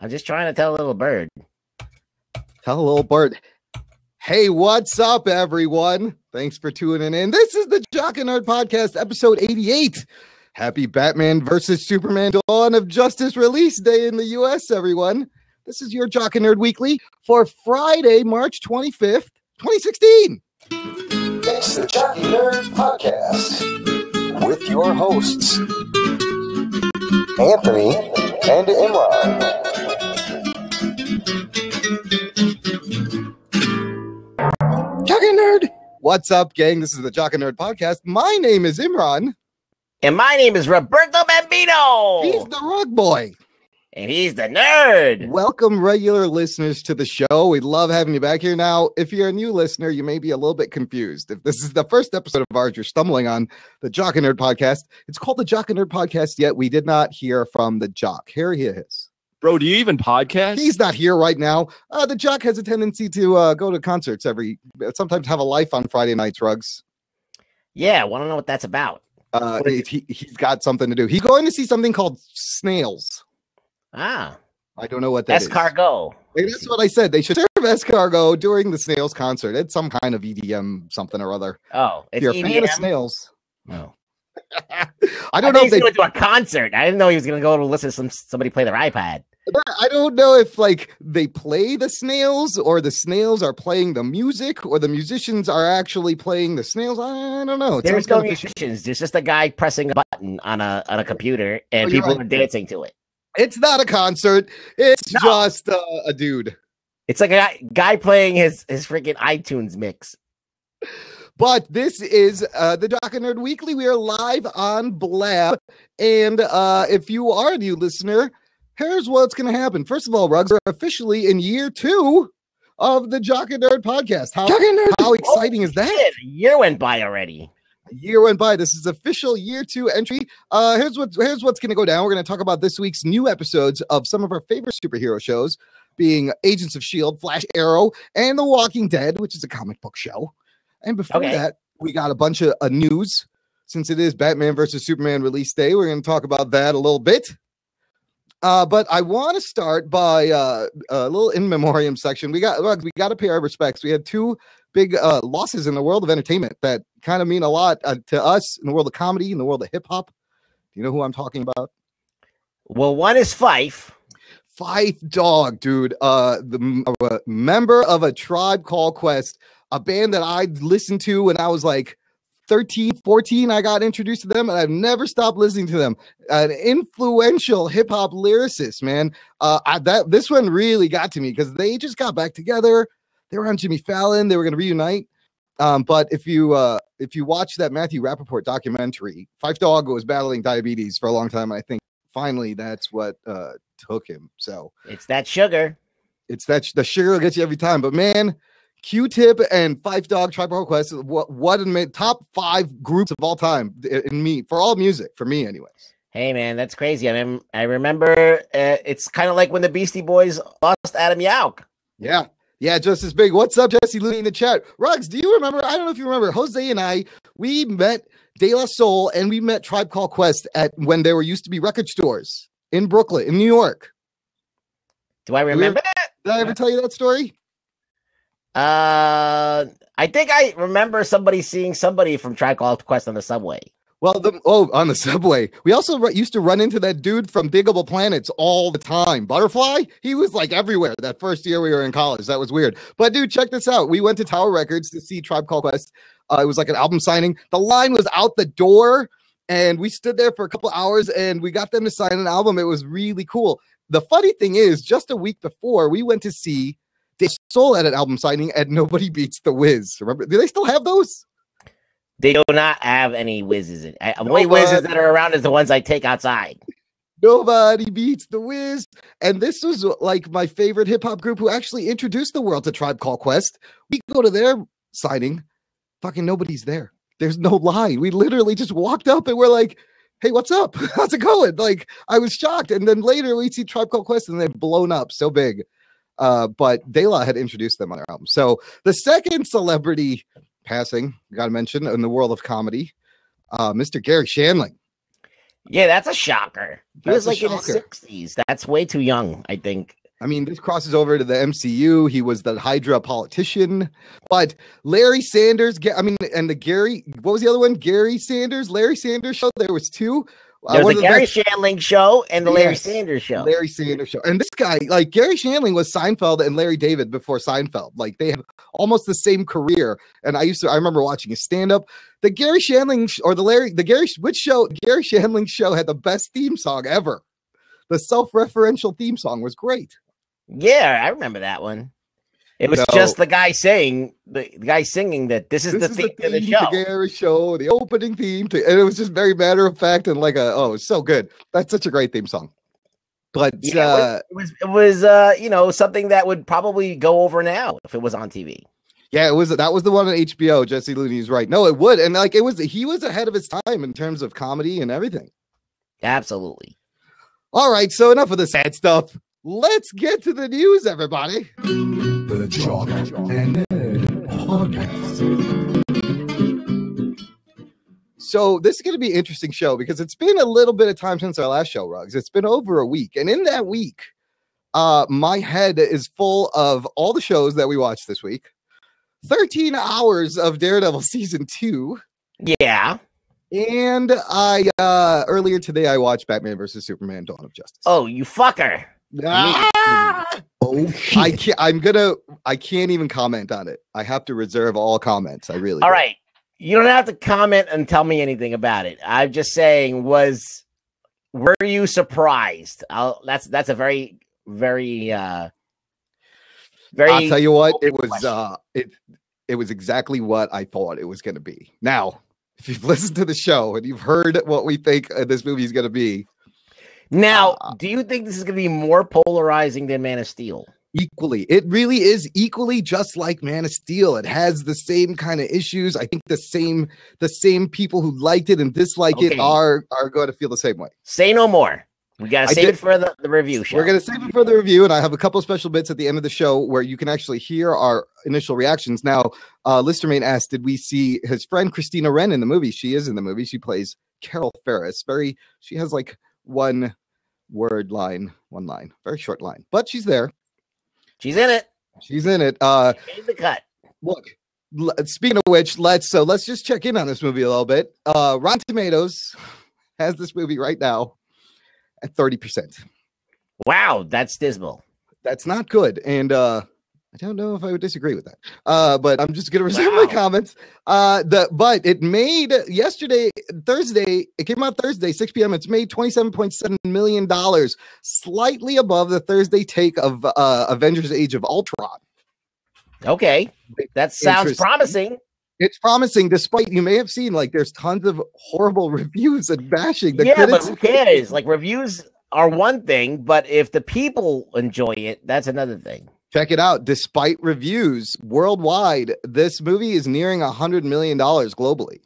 I'm just trying to tell a little bird. Tell a little bird. Hey, what's up, everyone? Thanks for tuning in. This is the Jock and Nerd Podcast, episode 88. Happy Batman versus Superman Dawn of Justice release day in the US, everyone. This is your Jock and Nerd Weekly for Friday, March 25th, 2016. It's the Jockey Nerd Podcast with your hosts, Anthony and Imran. Jock and Nerd. What's up, gang? This is the Jock and Nerd Podcast. My name is Imran. And my name is Roberto Bambino. He's the rug boy. and he's the nerd. Welcome, regular listeners, to the show. We love having you back here. Now, if you're a new listener, you may be a little bit confused. If this is the first episode of ours, you're stumbling on the Jock and Nerd podcast. It's called the Jock and Nerd podcast, yet we did not hear from the Jock. Here he is. Bro, do you even podcast? He's not here right now. Uh, the Jock has a tendency to uh, go to concerts every, sometimes have a life on Friday nights, Rugs. Yeah, I want to know what that's about? Uh, What is he, he's got something to do. He's going to see something called Snails. Ah, I don't know what that is. escargot. Hey, that's what I said. They should serve escargot during the snails concert. It's some kind of EDM something or other. Oh, If it's you're a fan of snails. No. I don't know if he they. was going to a concert. I didn't know he was going to go to listen to some somebody play their iPad. I don't know if like they play the snails or the snails are playing the music or the musicians are actually playing the snails. I don't know. It There's no musicians. There's just a guy pressing a button on a on a computer, and Oh, people right. are dancing to it. It's not a concert. It's No. just uh, a dude. It's like a guy, guy playing his his freaking iTunes mix. But this is uh, the Jock and Nerd Weekly. We are live on Blab. And uh, if you are a new listener, here's what's going to happen. First of all, Rugs are officially in year two of the Jock and Nerd podcast. How, how exciting is that? Shit, a year went by already. A year went by. This is official year two entry. Uh, here's what here's what's going to go down. We're going to talk about this week's new episodes of some of our favorite superhero shows, being Agents of Shield, Flash Arrow, and The Walking Dead, which is a comic book show. And before Okay. that, we got a bunch of uh, news. Since it is Batman versus Superman release day, we're going to talk about that a little bit. Uh, but I want to start by uh, a little in memoriam section. We got we got to pay our respects. We had two big uh, losses in the world of entertainment that kind of mean a lot uh, to us in the world of comedy, in the world of hip hop. Do you know who I'm talking about? Well, one is Phife. Phife Dawg, dude. Uh, the uh, member of a tribe called Quest, a band that I listened to when I was like 13, 14. I got introduced to them and I've never stopped listening to them. An influential hip hop lyricist, man. Uh, I, that this one really got to me because they just got back together. They were on Jimmy Fallon. They were going to reunite. Um, but if you uh, if you watch that Matthew Rapaport documentary, Phife Dawg was battling diabetes for a long time. I think finally that's what uh, took him. So It's that sugar. it's that sh- the sugar will get you every time. But man, Q-Tip and Phife Dawg Tribe Tribal Quest, what what in my top five groups of all time in me for all music for me, anyways. Hey man, that's crazy. I mean, I remember uh, it's kind of like when the Beastie Boys lost Adam Yauch. Yeah. Yeah, just as big. What's up, Jesse Looney in the chat? Rugs, do you remember? I don't know if you remember. Jose and I, we met De La Soul and we met Tribe Called Quest at when there were used to be record stores in Brooklyn, in New York. Do I remember that? Did I ever tell you that story? Uh, I think I remember somebody seeing somebody from Tribe Called Quest on the subway. Well, the, oh, on the subway. We also used to run into that dude from Diggable Planets all the time. Butterfly, he was like everywhere that first year we were in college. That was weird. But dude, check this out. We went to Tower Records to see Tribe Called Quest. Uh, it was like an album signing. The line was out the door, and we stood there for a couple hours, and we got them to sign an album. It was really cool. The funny thing is, just a week before, we went to see De Soul at an album signing, and nobody beats the Wiz. Remember? Do they still have those? They do not have any whizzes. In, I, the only whizzes that are around is the ones I take outside. Nobody beats the Wiz. And this was like my favorite hip hop group who actually introduced the world to Tribe Called Quest. We go to their signing, fucking nobody's there. There's no line. We literally just walked up and we're like, hey, what's up? How's it going? Like, I was shocked. And then later we see Tribe Called Quest and they've blown up so big. Uh, but De La had introduced them on their album. So the second celebrity passing, got to mention in the world of comedy, uh, Mr. Gary Shandling. Yeah, that's a shocker. He That's was like in his sixties. That's way too young, I think. I mean, this crosses over to the MCU. He was the Hydra politician, but Larry Sanders. I mean, and the Gary. What was the other one? Gary Sanders, Larry Sanders show. There was two. There was the Gary best- Shandling show and the Larry Yes, Sanders show. Larry Sanders show. And this guy, like Gary Shandling, was Seinfeld and Larry David before Seinfeld. Like they have almost the same career. And I used to, I remember watching his stand up. The Gary Shandling or the Larry, the Gary, which show? Gary Shandling show had the best theme song ever. The self-referential theme song was great. Yeah, I remember that one. It was So- just the guy saying the, the guy singing that this is this the is theme the of the show. to show, the opening theme to, and it was just very matter of fact and like a oh, it's so good. That's such a great theme song. But Yeah, uh, it was it was uh you know something that would probably go over now if it was on TV. yeah, it was that was the one on HBO. Jesse Looney's right. No, it would, and like it was, he was ahead of his time in terms of comedy and everything. Absolutely. All right, so enough of the sad stuff. Let's get to the news, everybody. The Jock and Nerd Podcast. So this is going to be an interesting show because it's been a little bit of time since our last show, Rugs. It's been over a week, and in that week, uh, my head is full of all the shows that we watched this week. Thirteen hours of Daredevil season two, Yeah. and I uh, earlier today I watched Batman versus Superman: Dawn of Justice. Oh, you fucker. Ah! Oh I can't. I'm gonna. I can't even comment on it. I have to reserve all comments. I really. All do. right. You don't have to comment and tell me anything about it. I'm just saying was were you surprised? I'll, that's that's a very very uh very I'll tell you what, it was question. uh it it was exactly what I thought it was gonna be. Now, if you've listened to the show and you've heard what we think uh, this movie is gonna be, Now, uh, do you think this is going to be more polarizing than Man of Steel? equally, it really is equally just like Man of Steel. It has the same kind of issues. I think the same the same people who liked it and dislike it are are going to feel the same way. Say no more. We gotta save did- it for the, the review show. We're going to save it for the review, and I have a couple special bits at the end of the show where you can actually hear our initial reactions. Now, uh, Listermane asked, "Did we see his friend Christina Wren in the movie? She is in the movie. She plays Carol Ferris. Very, she has like one word line, one line, very short line, but she's there. She's in it. She's in it. Uh, made the cut. look." Speaking of which, let's so let's just check in on this movie a little bit. Uh, Rotten Tomatoes has this movie right now at thirty percent. Wow, that's dismal. that's not good. And uh I don't know if I would disagree with that. Uh, but I'm just gonna reserve Wow. my comments. Uh the but it made yesterday, Thursday, it came out Thursday, 6 p.m. It's made 27.7 million dollars, slightly above the Thursday take of uh Avengers Age of Ultron. Okay. That sounds promising. It's promising, despite you may have seen like there's tons of horrible reviews and bashing. The yeah, critics, but who cares? Like reviews are one thing, but if the people enjoy it, that's another thing. Check it out. Despite reviews worldwide, this movie is nearing a hundred million dollars globally.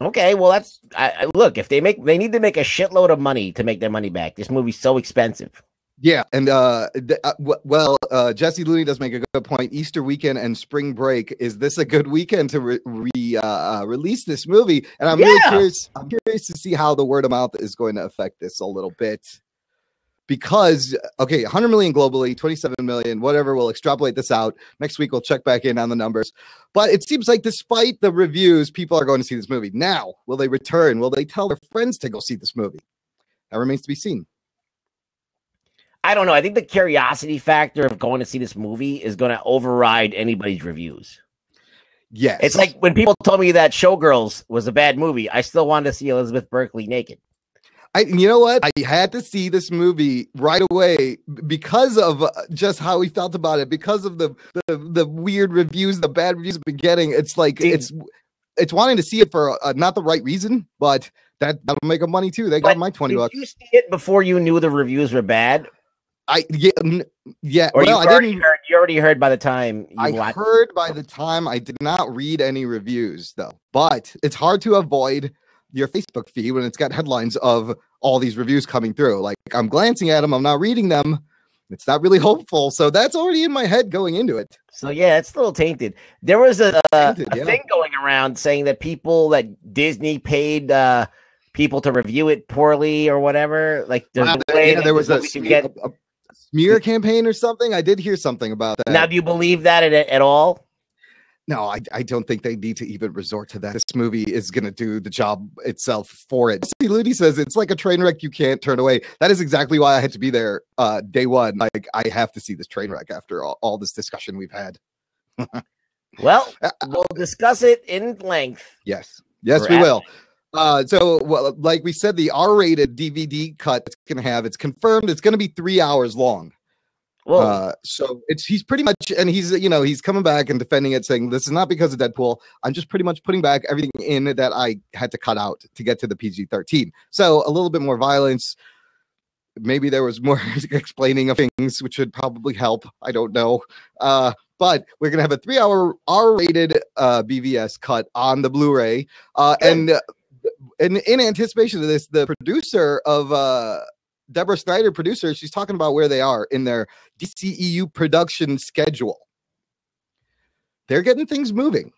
Okay, well that's I, I, look. If they make, they need to make a shitload of money to make their money back. This movie's so expensive. Yeah, and uh, th- uh w- well, uh, Jesse Looney does make a good point. Easter weekend and spring break is this a good weekend to re- re- uh, uh, release this movie? And I'm really curious. I'm curious to see how the word of mouth is going to affect this a little bit. Because okay, 100 million globally, 27 million, whatever. We'll extrapolate this out next week. We'll check back in on the numbers. But it seems like, despite the reviews, people are going to see this movie. Now, will they return? Will they tell their friends to go see this movie? That remains to be seen. I don't know. I think the curiosity factor of going to see this movie is going to override anybody's reviews. Yes, It's like when people told me that Showgirls was a bad movie, I still wanted to see Elizabeth Berkley naked. I, you know what? I had to see this movie right away because of uh, just how we felt about it, because of the the, the weird reviews, the bad reviews I've been getting. It's like Dude. it's it's wanting to see it for uh, not the right reason, but that that'll make them money too. They got But my twenty Did bucks. you see it before you knew the reviews were bad, I yeah n- yeah. or well, you I already didn't. heard? You already heard by the time you I watched. heard by the time I did not read any reviews though, but it's hard to avoid your Facebook feed when it's got headlines of all these reviews coming through. Like I'm glancing at them, I'm not reading them. It's not really hopeful, so that's already in my head going into it. So yeah, it's a little tainted. There was a, Tainted, a yeah. thing going around saying that people that Disney paid uh, people to review it poorly or whatever. Like Wow, way yeah, there was a, smear, get. a- a smear campaign or something. I did hear something about that. Now, do you believe that at, at all? No, I, I don't think they need to even resort to that. This movie is going to do the job itself for it. See, Ludi says it's like a train wreck you can't turn away. That is exactly why I had to be there uh, day one. Like, I have to see this train wreck after all, all this discussion we've had. Well, Uh, we'll discuss it in length. Yes. Yes, We're we will. Uh, so, well, like we said, the R rated DVD cut it's going to have, it's confirmed it's going to be three hours long. Uh, so it's he's pretty much, and he's you know he's coming back and defending it, saying this is not because of Deadpool. I'm just pretty much putting back everything in that I had to cut out to get to the PG-13. So a little bit more violence. Maybe there was more explaining of things, which would probably help. I don't know. Uh, but we're gonna have a three-hour R-rated uh, BVS cut on the Blu-ray, uh, Good. and uh, in, in anticipation of this, the producer of uh, Deborah Snyder, producer, she's talking about where they are in their DCEU production schedule. They're getting things moving.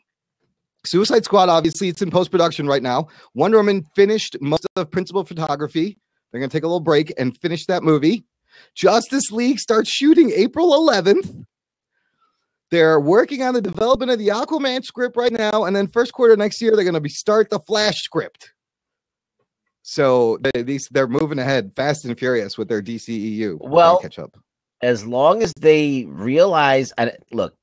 Suicide Squad, obviously, it's in post production right now. Wonder Woman finished most of principal photography. They're going to take a little break and finish that movie. Justice League starts shooting April 11th. They're working on the development of the Aquaman script right now, and then first quarter next year they're going to be start the Flash script. So they, these they're moving ahead fast and furious with their DCEU. Well, catch up. as long as they realize, and look,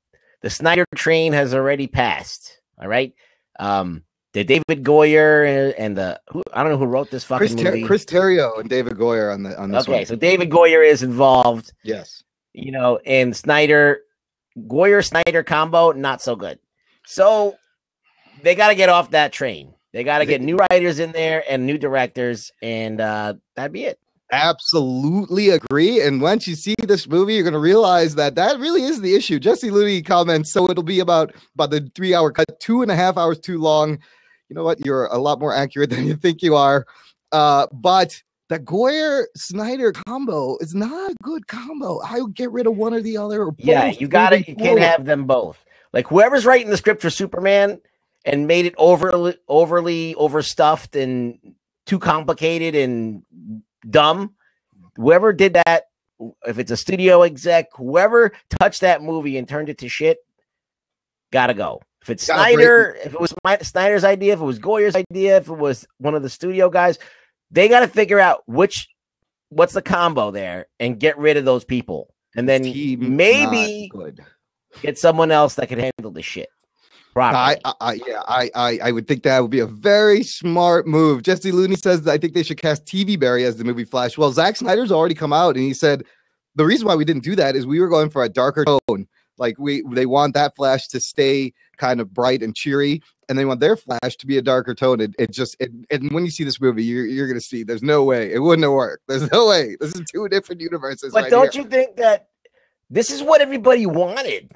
the Snyder train has already passed. All right. Um, the David Goyer and, and the who, I don't know who wrote this fucking Chris, Ter- movie. Chris Terrio and David Goyer on the on this okay, one. so David Goyer is involved. yes, You know, and Snyder, Goyer Snyder combo not so good. So they got to get off that train. They got to get new writers in there and new directors, and uh, that'd be it. absolutely agree. And once you see this movie, you're going to realize that that really is the issue. Jesse Looney comments, so it'll be about about the three hour cut, two and a half hours too long. You know what? You're a lot more accurate than you think you are. Uh, but the Goyer Snyder combo is not a good combo. I would get rid of one or the other. Or Yeah, you got to You can't have them both. Like whoever's writing the script for Superman and made it overly overly overstuffed and too complicated and dumb. Whoever did that, if it's a studio exec, whoever touched that movie and turned it to shit, gotta go. If it's Gotta break Snyder, if it was my, Snyder's idea, if it was Goyer's idea, if it was one of the studio guys, they got to figure out which what's the combo there and get rid of those people, and then Team maybe get someone else that can handle the shit. I, I, I, yeah, I, I, I would think that would be a very smart move. Jesse Looney says that I think they should cast TV Barry as the movie Flash. Well, Zack Snyder's already come out and he said the reason why we didn't do that is we were going for a darker tone. Like we, they want that Flash to stay kind of bright and cheery, and they want their Flash to be a darker tone. It, it just, it, and when you see this movie, you're, you're gonna see there's no way it wouldn't have worked. There's no way. This is two different universes. but right don't here. you think that this is what everybody wanted?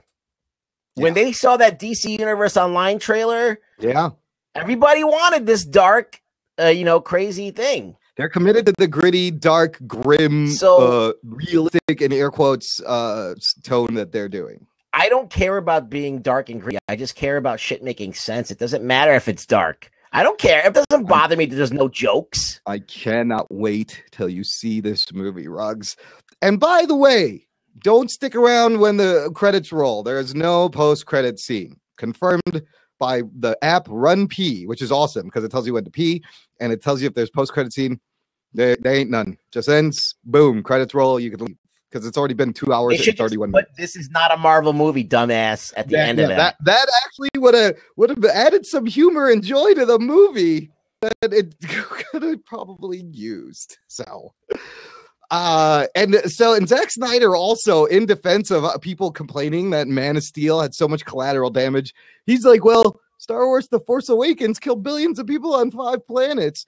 When they saw that DC Universe Online trailer, Yeah. everybody wanted this dark, uh, you know, crazy thing. They're committed to the gritty, dark, grim, So- uh, realistic, in air quotes, uh, tone that they're doing. I don't care about being dark and gritty. I just care about shit making sense. It doesn't matter if it's dark. I don't care. It doesn't bother me that there's no jokes. I cannot wait till you see this movie, Rugs. And by the way, don't stick around when the credits roll. There is no post-credit scene confirmed by the app RunPee, which is awesome because it tells you when to pee and it tells you if there's post-credit scene. There, there ain't none. Just ends. Boom. Credits roll. You can leave because it's already been two hours and thirty-one minutes. this is not a Marvel movie, dumbass. At the end yeah, of it, that that actually would have would have added some humor and joy to the movie that it could have probably used. So, uh, and so and Zack Snyder also in defense of uh, people complaining that Man of Steel had so much collateral damage, he's like, well, Star Wars: The Force Awakens killed billions of people on five planets.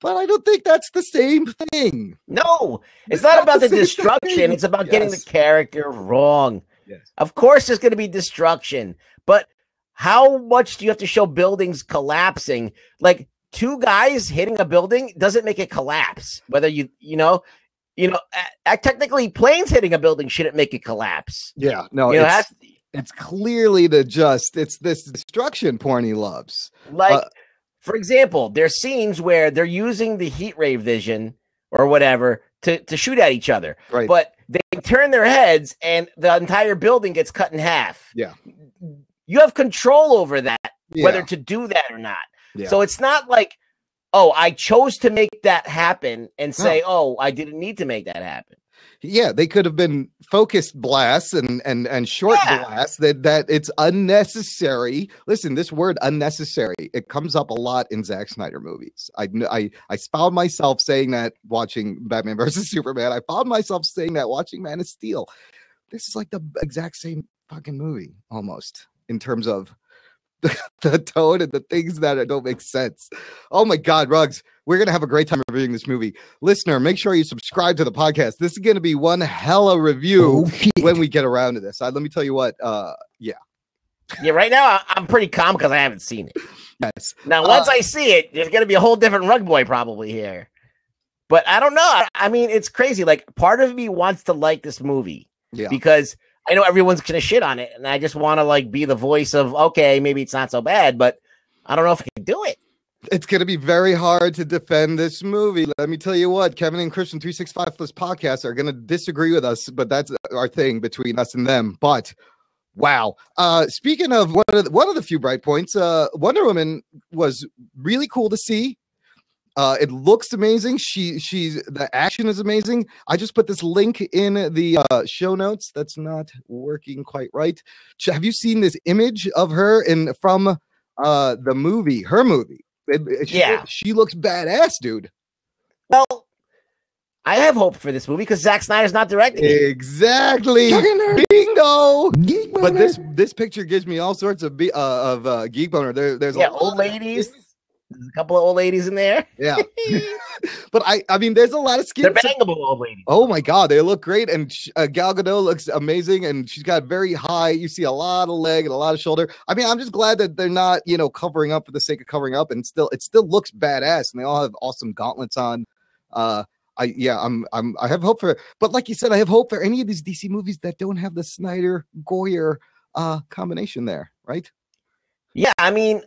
But I don't think that's the same thing. No, it's It's not not about the the destruction. thing. It's about getting the character wrong. Yes. Of course, there's going to be destruction, but how much do you have to show buildings collapsing? Like two guys hitting a building doesn't make it collapse. Whether you, you know, you know, technically planes hitting a building shouldn't make it collapse. Yeah. No, you know, it's, it's clearly the just it's this destruction porn he loves. like uh, for example, there's scenes where they're using the heat ray vision or whatever to, to shoot at each other. Right. But they turn their heads and the entire building gets cut in half. Yeah. You have control over that, yeah. whether to do that or not. Yeah. So it's not like, oh, I chose to make that happen and say, oh, I didn't need to make that happen. yeah, they could have been focused blasts and and and short Yeah. blasts that that it's unnecessary. Listen, this word unnecessary, it comes up a lot in Zack Snyder movies. I I I found myself saying that watching Batman versus Superman. I found myself saying that watching Man of Steel. This is like the exact same fucking movie almost in terms of the tone and the things that don't make sense. Oh my god, Rugs, we're gonna have a great time reviewing this movie. Listener, make sure you subscribe to the podcast. This is gonna be one hell hella review when we get around to this. Uh, let me tell you what. Uh, yeah, Yeah, right now I- I'm pretty calm because I haven't seen it. yes, Now, once Uh, I see it, there's gonna be a whole different rug boy probably here. But I don't know. I, I mean, it's crazy. Like, part of me wants to like this movie yeah. because I know everyone's gonna shit on it, and I just want to like be the voice of okay, maybe it's not so bad, but I don't know if I can do it. It's gonna be very hard to defend this movie. Let me tell you what, Kevin and Christian three six five plus podcast are gonna disagree with us, but that's our thing between us and them. But wow, uh, speaking of one of the, one of the few bright points, uh, Wonder Woman was really cool to see. Uh, it looks amazing. She she's the action is amazing. I just put this link in the uh, show notes. That's not working quite right. Have you seen this image of her in from uh the movie, her movie? It- it- she, Yeah. she looks badass, dude. Well, I have hope for this movie because Zack Snyder's not directing it. Exactly. Bingo. But this this picture gives me all sorts of be, uh, of uh, geek boner. There, there's Yeah, a old lot of- ladies. There's a couple of old ladies in there. Yeah, but I I mean, there's a lot of skin. They're bangable old ladies. Oh my god, they look great, and uh, Gal Gadot looks amazing, and she's got very high. You see a lot of leg and a lot of shoulder. I mean, I'm just glad that they're not, you know, covering up for the sake of covering up, and still, it still looks badass, and they all have awesome gauntlets on. Uh, I yeah, I'm I'm I have hope for, but like you said, I have hope for any of these DC movies that don't have the Snyder Goyer uh combination there, right? Yeah, I mean,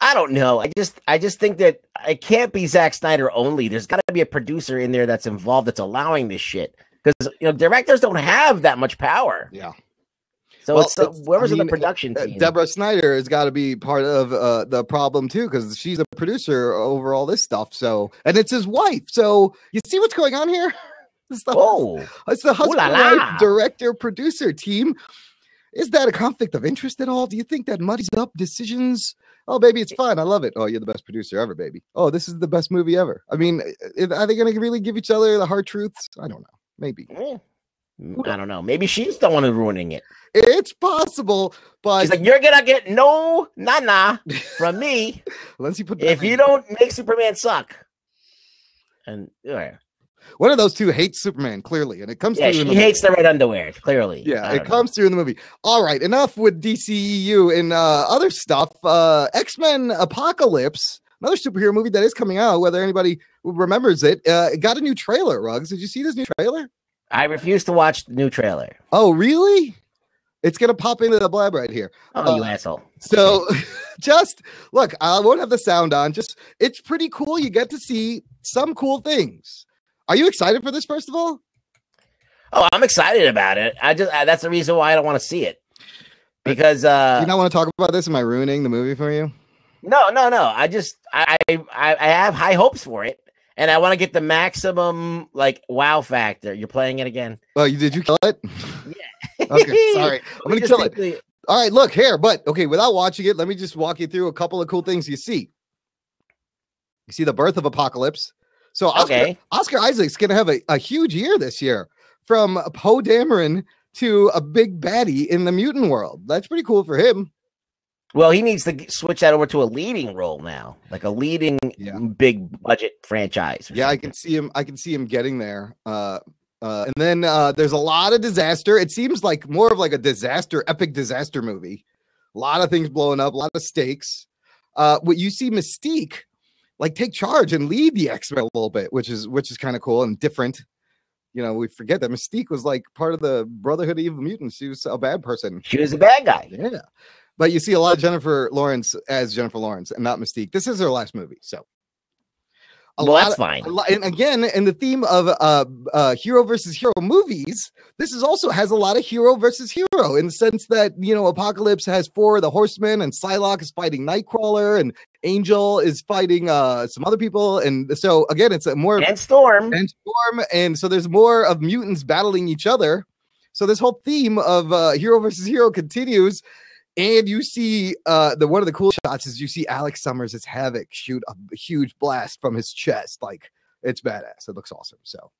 I don't know. I just I just think that it can't be Zack Snyder only. There's got to be a producer in there that's involved that's allowing this shit. Because you know directors don't have that much power. Yeah. So Well, it's, the, it's- whoever's I in the production Uh, team. Deborah Snyder has got to be part of uh, the problem too, because she's a producer over all this stuff. So, and it's his wife. So, you see what's going on here? It's the, oh, it's the husband, wife, director, producer team. Is that a conflict of interest at all? Do you think that muddies up decisions? Oh, baby, it's fine. I love it. Oh, you're the best producer ever, baby. Oh, this is the best movie ever. I mean, are they going to really give each other the hard truths? I don't know. Maybe eh, I don't know. Maybe she's the one who's ruining it. it's possible, but She's like, you're gonna get no nah nah from me unless you put if you don't make Superman suck. And yeah, one of those two hates Superman clearly, and it comes yeah through. she in the movie. Yeah, he hates the red underwear. Clearly, Yeah, it know. comes through in the movie. All right, enough with DCEU and uh, other stuff. Uh, X Men Apocalypse, another superhero movie that is coming out. Whether anybody remembers it, uh, it got a new trailer. Rugs, did you see this new trailer? I refuse to watch the new trailer. Oh, really? It's gonna pop into the blab right here. Oh, you Uh, asshole! So, just look. I won't have the sound on. Just it's pretty cool. You get to see some cool things. Are you excited for this? First of all, Oh, I'm excited about it. I just uh, that's the reason why I don't want to see it because uh you don't want to talk about this? Am I ruining the movie for you? no, no, no. I just I I, I have high hopes for it, and I want to get the maximum like wow factor. You're playing it again. Oh, you did you kill it? Okay, sorry. I'm gonna kill it. to- All right, look here, but okay, without watching it, let me just walk you through a couple of cool things you see. You see the birth of Apocalypse. So Oscar, Okay. Oscar Isaac's gonna have a, a huge year this year from Poe Dameron to a big baddie in the mutant world. That's pretty cool for him. Well, he needs to switch that over to a leading role now, like a leading Yeah. big budget franchise. Yeah, I can see him. I can see him getting there. Uh, uh, and then uh, there's a lot of disaster. It seems like more of like a disaster, epic disaster movie. A lot of things blowing up, a lot of stakes. Uh, what you see Mystique like take charge and lead the X Men a little bit, which is which is kind of cool and different. You know, we forget that Mystique was like part of the Brotherhood of Evil Mutants. She was a bad person. She was a bad guy. Yeah. but you see a lot of Jennifer Lawrence as Jennifer Lawrence and not Mystique. This is her last movie, so a well, lot that's of- fine. lot- and again, in the theme of uh, uh, hero versus hero movies, this is also has a lot of hero versus hero in the sense that you know Apocalypse has four of the Horsemen, and Psylocke is fighting Nightcrawler, and Angel is fighting uh, some other people, and so again, it's a more And Storm. and Storm, and so there's more of mutants battling each other. So this whole theme of uh, hero versus hero continues, and you see uh, the one of the cool shots is you see Alex Summers as Havoc shoot a huge blast from his chest, like it's badass. It looks awesome. So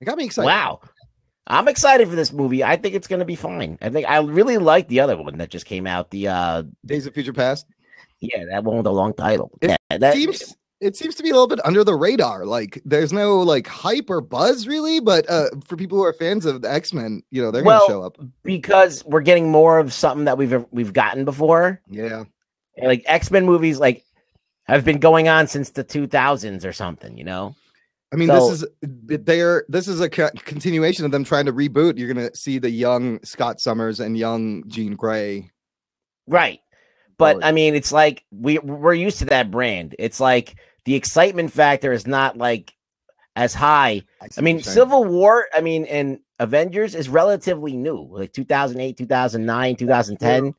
it got me excited. Wow. I'm excited for this movie. I think it's going to be fine. I think I really like the other one that just came out. The uh Days of Future Past. yeah, that one with a long title. It yeah, that seems it seems to be a little bit under the radar. Like there's no like hype or buzz really, but uh, for people who are fans of the X Men, you know they're Well, gonna show up. because we're getting more of something that we've we've gotten before. Yeah. And, like X-Men movies like have been going on since the 2000s or something, you know. I mean, So- this is they're this is a co- continuation of them trying to reboot. You're gonna see the young Scott Summers and young Jean Grey. Right. But I mean, it's like we we're used to that brand. It's like the excitement factor is not like as high. I mean, Civil War, I mean, and Avengers is relatively new, like 2008, 2009, 2010.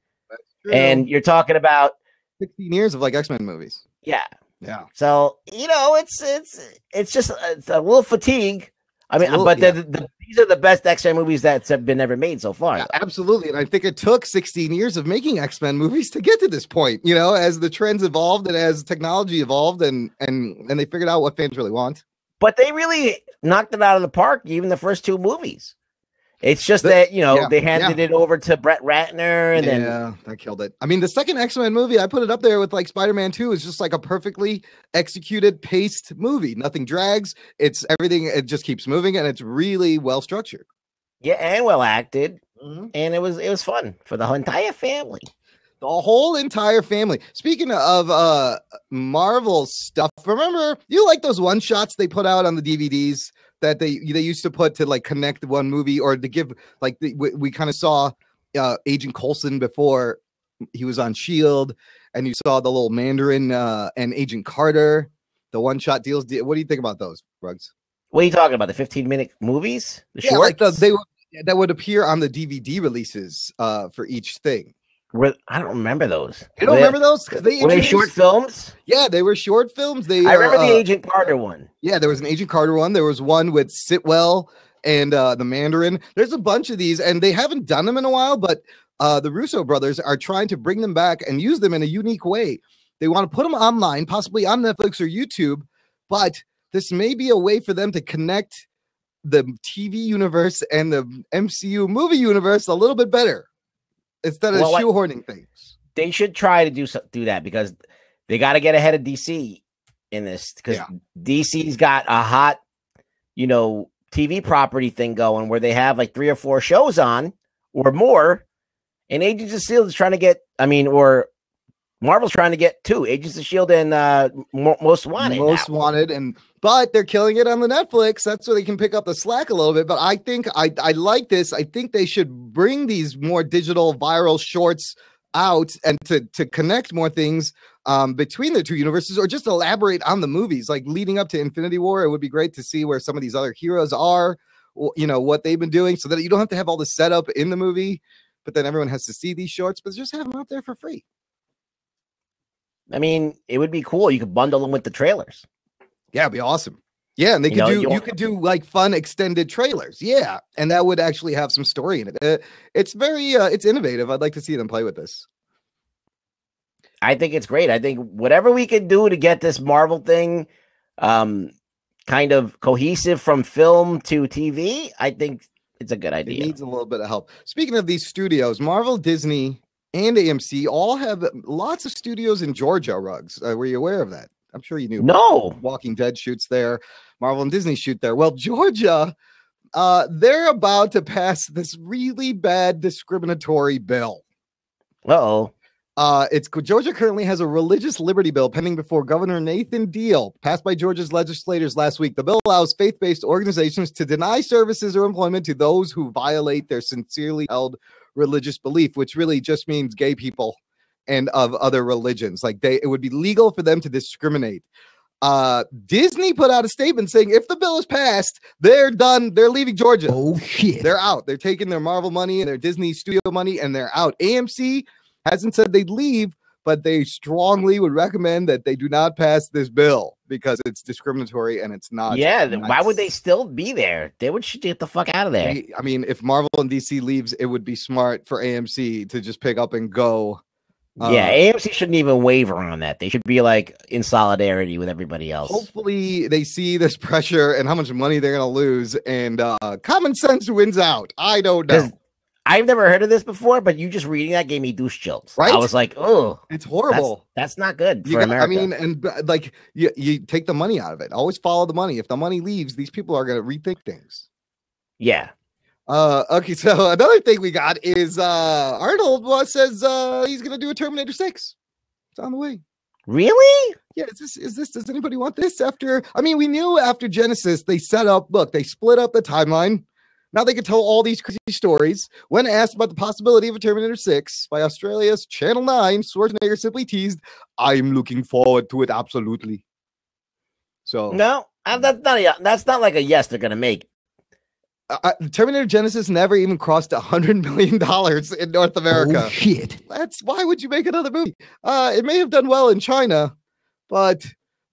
And you're talking about 16 years of like X Men movies. yeah. Yeah, So, you know, it's it's it's just uh, it's a little fatigue. I mean, but the, the, these are the best X-Men movies that have been ever made so far. Absolutely. And I think it took 16 years of making X Men movies to get to this point. You know, as the trends evolved and as technology evolved, and and and they figured out what fans really want. But they really knocked it out of the park, even the first two movies. It's just The- that, you know, yeah, they handed it over to Brett Ratner and then yeah, that killed it. I mean, the second X Men movie, I put it up there with like Spider Man 2, is just like a perfectly executed, paced movie. Nothing drags. It's everything, it just keeps moving and it's really well structured. yeah, and well acted. And it was it was fun for the entire family. The whole entire family. Speaking of uh Marvel stuff, remember you like those one shots they put out on the DVDs that they they used to put to like connect one movie or to give like the, we, we kind of saw uh Agent Coulson before he was on Shield, and you saw the little Mandarin uh and Agent Carter, the one shot deals. What do you think about those rugs? What are you talking about? The 15 minute movies? The Yeah, like the, they would that would appear on the DVD releases uh for each thing. Were- I don't remember those. You don't Were they- remember those? 'Cause they Were they short films? Yeah, they were short films. They I remember the uh, Agent Carter one. Yeah, there was an Agent Carter one. There was one with Sitwell and uh, the Mandarin. There's a bunch of these, and they haven't done them in a while, but uh, the Russo brothers are trying to bring them back and use them in a unique way. They want to put them online, possibly on Netflix or YouTube, but this may be a way for them to connect the TV universe and the MCU movie universe a little bit better instead of Well, like- shoehorning things. They should try to do so, do that because they got to get ahead of DC in this because Yeah. DC's got a hot, you know, TV property thing going where they have like three or four shows on or more, and Agents of Shield is trying to get. I mean, or Marvel's trying to get two Agents of Shield and uh, Mo- Most Wanted. most now. wanted and but they're killing it on the netflix that's where they can pick up the slack a little bit but i think i i like this i think they should bring these more digital viral shorts out and to to connect more things um between the two universes or just elaborate on the movies like leading up to infinity war it would be great to see where some of these other heroes are you know what they've been doing so that you don't have to have all the setup in the movie but then everyone has to see these shorts but just have them out there for free I mean, it would be cool. You could bundle them with the trailers. Yeah, it'd be awesome. Yeah, and they You could know, do you- could do like fun extended trailers. Yeah, and that would actually have some story in it. Uh, it's very uh, it's innovative. I'd like to see them play with this. I think it's great. I think whatever we can do to get this Marvel thing um kind of cohesive from film to TV, I think it's a good idea. It needs a little bit of help. Speaking of these studios, Marvel, Disney, and AMC all have lots of studios in Georgia. Rugs, uh, were you aware of that? I'm sure you knew. no. Walking Dead shoots there. Marvel and Disney shoot there. Well, Georgia, uh, they're about to pass this really bad discriminatory bill. Uh-oh. Uh, it's Georgia currently has a religious liberty bill pending before Governor Nathan Deal, passed by Georgia's legislators last week. The bill allows faith-based organizations to deny services or employment to those who violate their sincerely held religious belief, which really just means gay people and of other religions. Like they, it would be legal for them to discriminate. Uh, Disney put out a statement saying if the bill is passed, they're done. They're leaving Georgia. Oh shit. They're out. They're taking their Marvel money and their Disney studio money and they're out. AMC hasn't said they'd leave, but they strongly would recommend that they do not pass this bill because it's discriminatory and it's not. yeah, th- why would they still be there? They would should get the fuck out of there. I I mean, if Marvel and DC leaves, it would be smart for AMC to just pick up and go. Uh, yeah, AMC shouldn't even waver on that. They should be like in solidarity with everybody else. Hopefully, they see this pressure and how much money they're going to lose, and uh, common sense wins out. I don't know. I've never heard of this before, but you just reading that gave me douche chills. Right? I was like, oh, It's horrible. that's not good for got- America. I mean, and like you, you take the money out of it. Always follow the money. If the money leaves, these people are going to rethink things. yeah. Uh, okay, so another thing we got is uh Arnold says uh he's going to do a Terminator Six. It's on the way. Really? Yeah, is this is this? Does anybody want this? After I mean, we knew after Genisys they set up. Look, they split up the timeline. Now they can tell all these crazy stories. When asked about the possibility of a Terminator 6 by Australia's Channel 9, Schwarzenegger simply teased, I'm looking forward to it absolutely. So, No, that's not. A, that's not like a yes. They're gonna make. uh, uh, Terminator Genisys never even crossed a $100 million in North America. Oh shit. That's why would you make another movie? Uh, it may have done well in China, but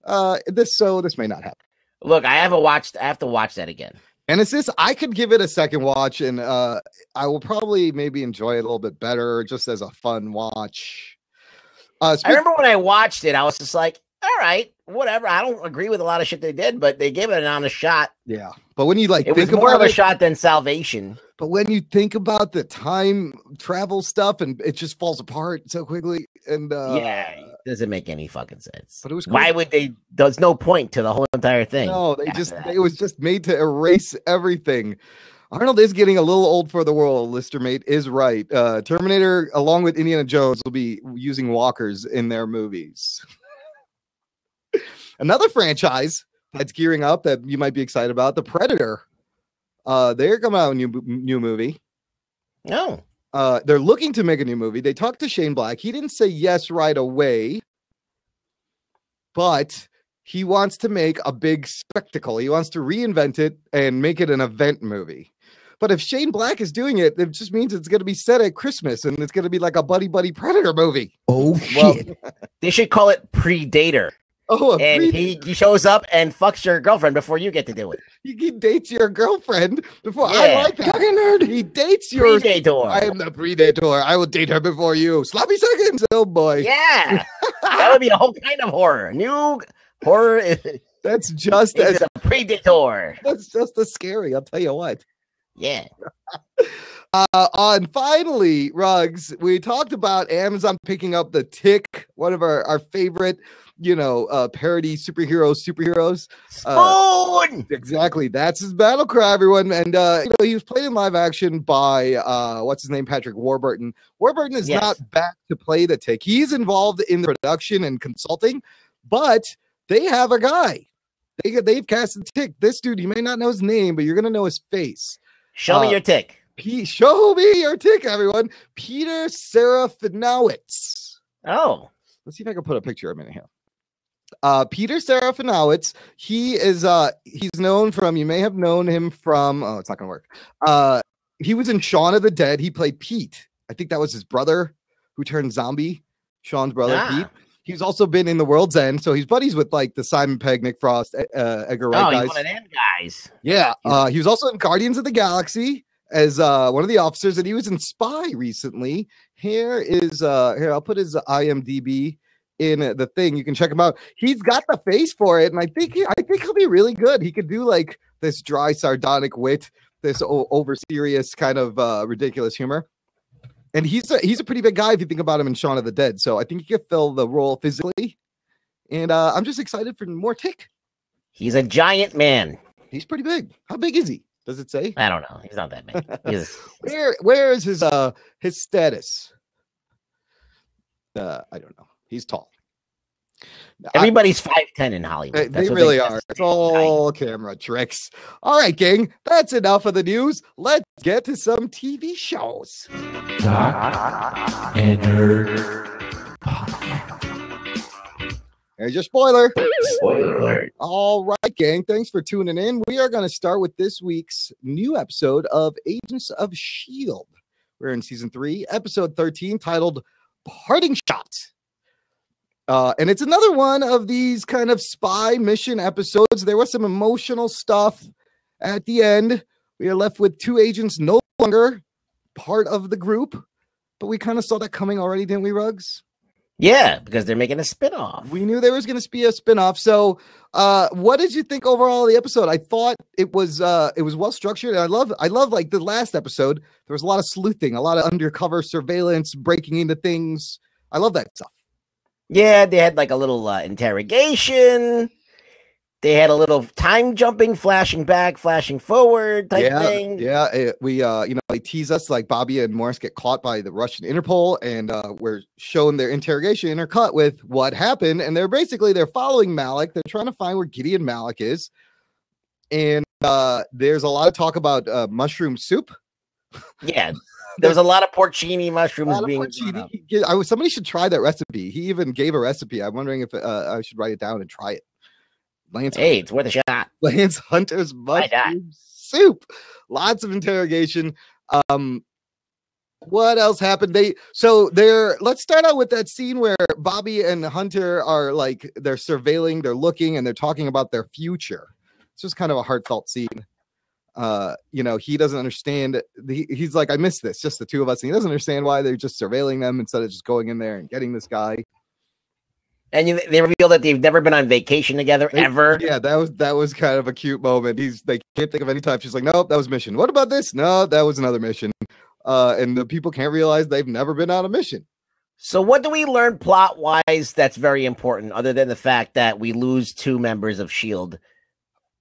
uh, this so this may not happen. Look, I haven't watched. I have to watch that again. Genisys, I could give it a second watch, and uh, I will probably maybe enjoy it a little bit better, just as a fun watch. Uh, I remember when I watched it, I was just like, all right, whatever. I don't agree with a lot of shit they did, but they gave it an honest shot. yeah, but when you like It was think more of a it, shot than Salvation. but when you think about the time travel stuff, and it just falls apart so quickly, and uh, yeah, doesn't make any fucking sense. but it was cool. Why would they? There's no point to the whole entire thing. No, they just that. it was just made to erase everything. Arnold is getting a little old for the world. Lister mate is right. Uh, Terminator, along with Indiana Jones, will be using walkers in their movies. Another franchise that's gearing up that you might be excited about, The Predator. Uh, they're coming out with a new new movie. No. Uh, they're looking to make a new movie. They talked to Shane Black. He didn't say yes right away, but he wants to make a big spectacle. He wants to reinvent it and make it an event movie. But if Shane Black is doing it, it just means it's going to be set at Christmas and it's going to be like a buddy buddy predator movie. Oh Well, shit. They should call it Predator. Oh, a And he, he shows up and fucks your girlfriend before you get to do it. he, he dates your girlfriend before I like that. Nerd. He dates your predator. I am the predator. I will date her before you. Sloppy seconds. Oh boy. Yeah. that would be a whole kind of horror. New horror is, That's just is as a Predator. that's just as scary. I'll tell you what. Yeah. Uh, on finally, rugs. We talked about Amazon picking up the Tick, one of our, our favorite, you know, uh, parody superheroes. Superheroes. Spoon. Exactly. That's his battle cry, everyone. And uh, you know, he was played in live action by uh, what's his name, Patrick Warburton. Warburton is Yes. not back to play the Tick. He's involved in the production and consulting, but they have a guy. They they've cast the Tick. This dude, you may not know his name, but you're gonna know his face. Show me uh, your tick. P- show me your tick, everyone. Peter Serafinowicz. Oh. Let's see if I can put a picture of him in here. Uh, Peter Serafinowicz. He is uh he's known from you may have known him from oh it's not gonna work. Uh he was in Shaun of the Dead. He played Pete. I think that was his brother who turned zombie. Shaun's brother Ah. Pete. He's also been in the World's End, so he's buddies with like the Simon Pegg, Nick Frost, uh, Edgar Wright oh, guys. he's one of them guys. Yeah, uh, he was also in Guardians of the Galaxy as uh, one of the officers, and he was in Spy recently. Here is uh, here I'll put his IMDb in the thing. You can check him out. He's got the face for it, and I think he, I think he'll be really good. He could do like this dry, sardonic wit, this o- over serious kind of uh, ridiculous humor. And he's a, he's a pretty big guy if you think about him in Shaun of the Dead. So I think he could fill the role physically. And uh, I'm just excited for more Tick. He's a giant man. He's pretty big. How big is he? Does it say? I don't know. He's not that big. Where where is his uh his status? Uh I don't know. He's tall. Everybody's five ten in Hollywood. they, That's they really that's are. It's their height. all camera tricks. All right, gang. That's enough of the news. Let's get to some TV shows. Jock and Nerd. There's your spoiler. Spoiler alert. All right, gang. Thanks for tuning in. We are going to start with this week's new episode of Agents of S.H.I.E.L.D. We're in season three, episode 13, titled Parting Shots. Uh, and it's another one of these kind of spy mission episodes. There was some emotional stuff at the end. We are left with two agents no longer part of the group, but we kind of saw that coming already, didn't we, Rugs? Yeah, because they're making a spinoff. We knew there was going to be a spin-off. So, uh, what did you think overall of the episode? I thought it was uh, it was well structured. And I love I love like the last episode. There was a lot of sleuthing, a lot of undercover surveillance, breaking into things. I love that stuff. Yeah, they had like a little uh, interrogation. They had a little time jumping, flashing back, flashing forward type yeah, thing. yeah. it- we uh, you know, they tease us like Bobby and Morse get caught by the Russian Interpol, and uh, we're shown their interrogation intercut with what happened. And they're basically they're following Malik. They're trying to find where Gideon Malik is, and uh, there's a lot of talk about uh, mushroom soup. Yeah, there was a lot of porcini mushrooms being. porcini. I was somebody should try that recipe. He even gave a recipe. I'm wondering if uh, I should write it down and try it. Lance, Hey, it's worth a shot. Lance Hunter's mushroom soup. Lots of interrogation. Um, what else happened? They so they're let's start out with that scene where Bobby and Hunter are like they're surveilling, they're looking, and they're talking about their future. It's just kind of a heartfelt scene. Uh, you know, he doesn't understand. He, he's like, I miss this, just the two of us. And he doesn't understand why they're just surveilling them instead of just going in there and getting this guy. And you, they reveal that they've never been on vacation together They- ever. Yeah, that was that was kind of a cute moment. He's they can't think of any time. She's like, nope, that was mission. What about this? No, that was another mission. Uh, and the people can't realize they've never been on a mission. So, what do we learn plot wise that's very important, other than the fact that we lose two members of Shield?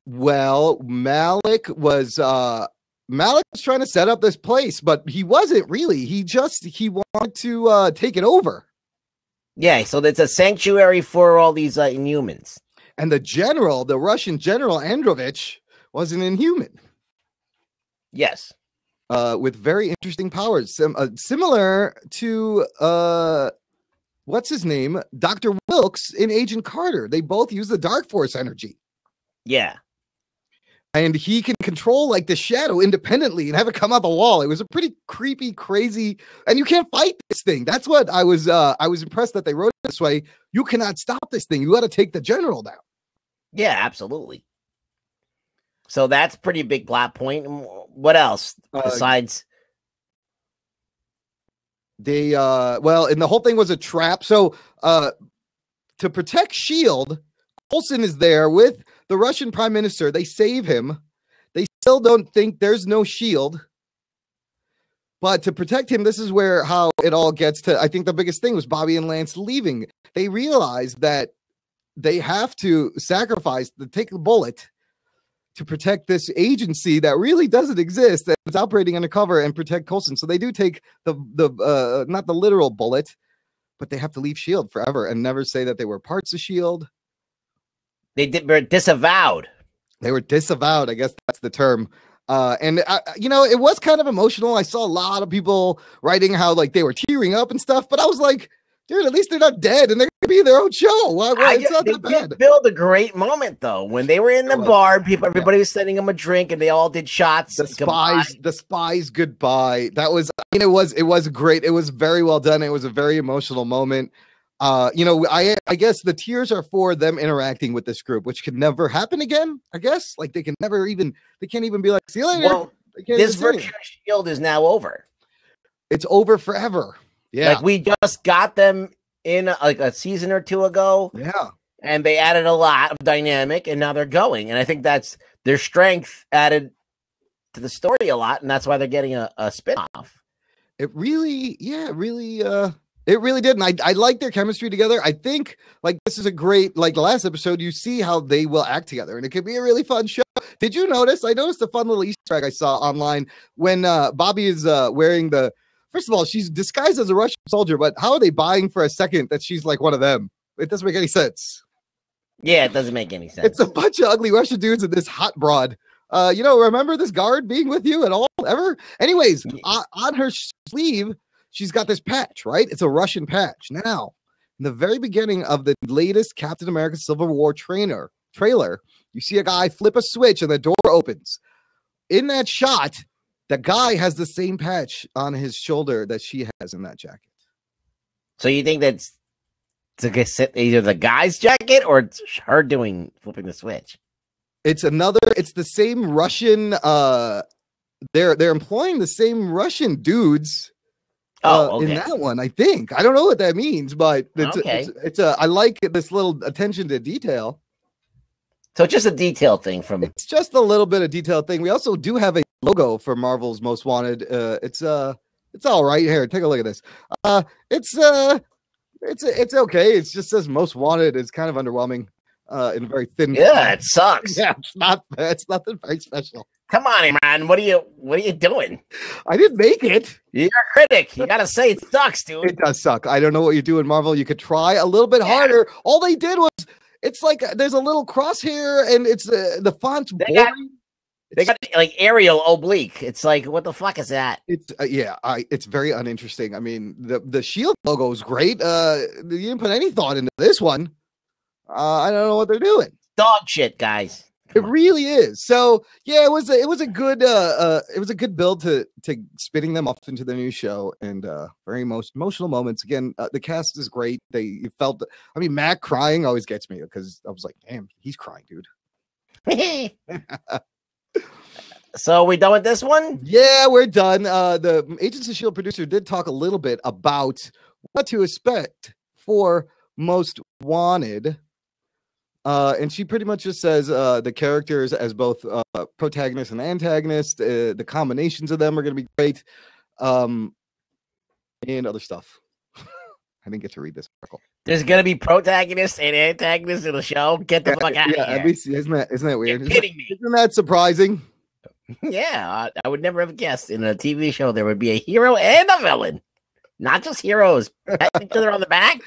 Well, Malik was uh Malik was trying to set up this place, but he wasn't really. He just he wanted to uh take it over. Yeah, so it's a sanctuary for all these uh, Inhumans. And the general, the Russian general Androvich, was an inhuman. Yes. uh, with very interesting powers, sim- uh, similar to uh, what's his name, Doctor Wilkes in Agent Carter. They both use the Dark Force energy, Yeah. And he can control like the shadow independently and have it come out the wall. It was a pretty creepy, crazy, and you can't fight this thing. That's what I was. Uh, I was impressed that they wrote it this way. You cannot stop this thing. You got to take the general down. Yeah, absolutely. So that's pretty big plot point. What else Uh, besides? they uh well and the whole thing was a trap so uh to protect shield Coulson is there with the russian prime minister they save him they still don't think there's no shield but to protect him this is where how it all gets to i think the biggest thing was bobby and lance leaving they realized that they have to sacrifice to take the bullet to protect this agency that really doesn't exist it's operating undercover and protect Coulson. So they do take the the uh not the literal bullet, but they have to leave Shield forever and never say that they were parts of Shield. They did, were disavowed. They were disavowed, I guess that's the term. Uh, and uh, you know, it was kind of emotional. I saw a lot of people writing how like they were tearing up and stuff, but I was like, dude, at least they're not dead and they're gonna be their own show. Why, why, I it's not they that did bad. build a great moment though when they were in the bar. People, everybody was sending them a drink, and they all did shots. the and goodbye. spies the spies goodbye that was i mean it was it was great it was very well done it was a very emotional moment uh you know i i guess the tears are for them interacting with this group which could never happen again i guess like they can never even they can't even be like see you later Well, this even say it. version of Shield is now over. it's over forever yeah Like we just got them in like a season or two ago, yeah and they added a lot of dynamic, and now they're going. And I think that's their strength added to the story a lot, and that's why they're getting a, a spinoff. it really yeah it really uh it really did and I, I like their chemistry together. I think like this is a great like the last episode you see how they will act together and it could be a really fun show. Did you notice i noticed a fun little easter egg i saw online when uh bobby is uh wearing the first of all she's disguised as a russian soldier but how are they buying for a second that she's like one of them? It doesn't make any sense. Yeah, it doesn't make any sense. it's a bunch of ugly russian dudes and this hot broad. Uh you know remember this guard being with you at all ever? Anyways on, on her sleeve she's got this patch right it's a russian patch now in the very beginning of the latest Captain America Civil War trainer trailer, you see a guy flip a switch and the door opens. In that shot, the guy has the same patch on his shoulder that she has in that jacket. So you think that's to get sit either the guy's jacket or it's her doing flipping the switch? It's another. It's the same Russian. Uh, they're they're employing the same Russian dudes. Uh, Oh, in that one, I think. I don't know what that means, but it's Okay. it's, it's a. I like this little attention to detail. So just a detail thing from It's just a little bit of detail thing. We also do have a logo for Marvel's Most Wanted. Uh, it's uh, it's all right here. Take a look at this. Uh, it's uh, it's it's okay. It just says Most Wanted. It's kind of underwhelming. Uh, in very thin. Yeah, it sucks. yeah. It's not. It's nothing very special. Come on, Imran. What are you what are you doing? I didn't make it. You're a critic. You gotta say it sucks, dude. It does suck. I don't know what you're doing, Marvel. You could try a little bit Yeah. harder. All they did was. It's like there's a little crosshair and it's uh, the font's They boring. got- They got like Arial oblique. It's like what the fuck is that? It's uh, yeah, I it's very uninteresting. I mean, the the shield logo is great. Uh, you didn't put any thought into this one. Uh, I don't know what they're doing. Dog shit, guys. It really is. So yeah, it was a, it was a good uh, uh it was a good build to to spitting them off into the new show and uh very most emotional moments. Again, uh, the cast is great. They felt. I mean, Matt crying always gets me because I was like, damn, he's crying, dude. so we done with this one? Yeah, we're done. Uh, the Agents of Shield producer did talk a little bit about what to expect for Most Wanted. Uh, and she pretty much just says uh, the characters as both uh, protagonist and antagonist, uh, the combinations of them are going to be great, um, and other stuff. I didn't get to read this article. There's gonna be protagonists and antagonists in the show. Get the fuck out yeah, of At least, isn't that isn't that You're weird? Isn't, kidding me. isn't that surprising? Yeah, I, I would never have guessed in a TV show there would be a hero and a villain, not just heroes patting each other on the back.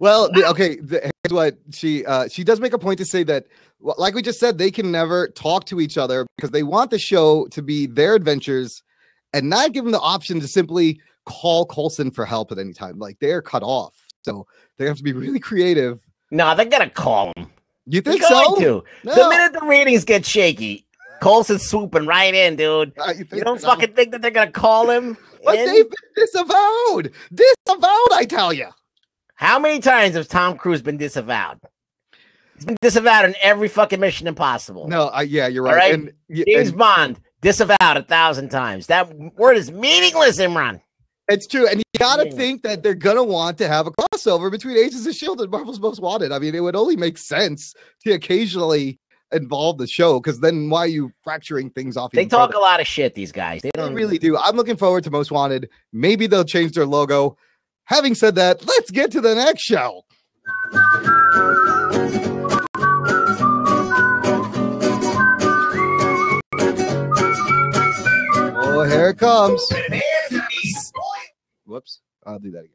Well, the, okay. The, here's what she uh, she does make a point to say that, like we just said, they can never talk to each other because they want the show to be their adventures, and not give them the option to simply call Coulson for help at any time. Like they're cut off, so they have to be really creative. No, they're gonna call him. You think so? to. No. The minute the ratings get shaky, Coulson's swooping right in, dude. Uh, you You don't fucking think that they're gonna call him? But in? they've been disavowed. Disavowed, I tell you. How many times has Tom Cruise been disavowed? He's been disavowed in every fucking Mission Impossible. No, I, yeah, you're right. right. And, James and Bond disavowed a thousand times. That word is meaningless, Imran. it's true. And you got to think that they're going to want to have a crossover between Agents of S.H.I.E.L.D. And Marvel's Most Wanted. I mean, it would only make sense to occasionally involve the show because then why are you fracturing things off? They talk further? a lot of shit. These guys. They They don't really do. I'm looking forward to Most Wanted. Maybe they'll change their logo. Having said that, let's get to the next show. Oh, here it comes. Whoops. I'll do that again.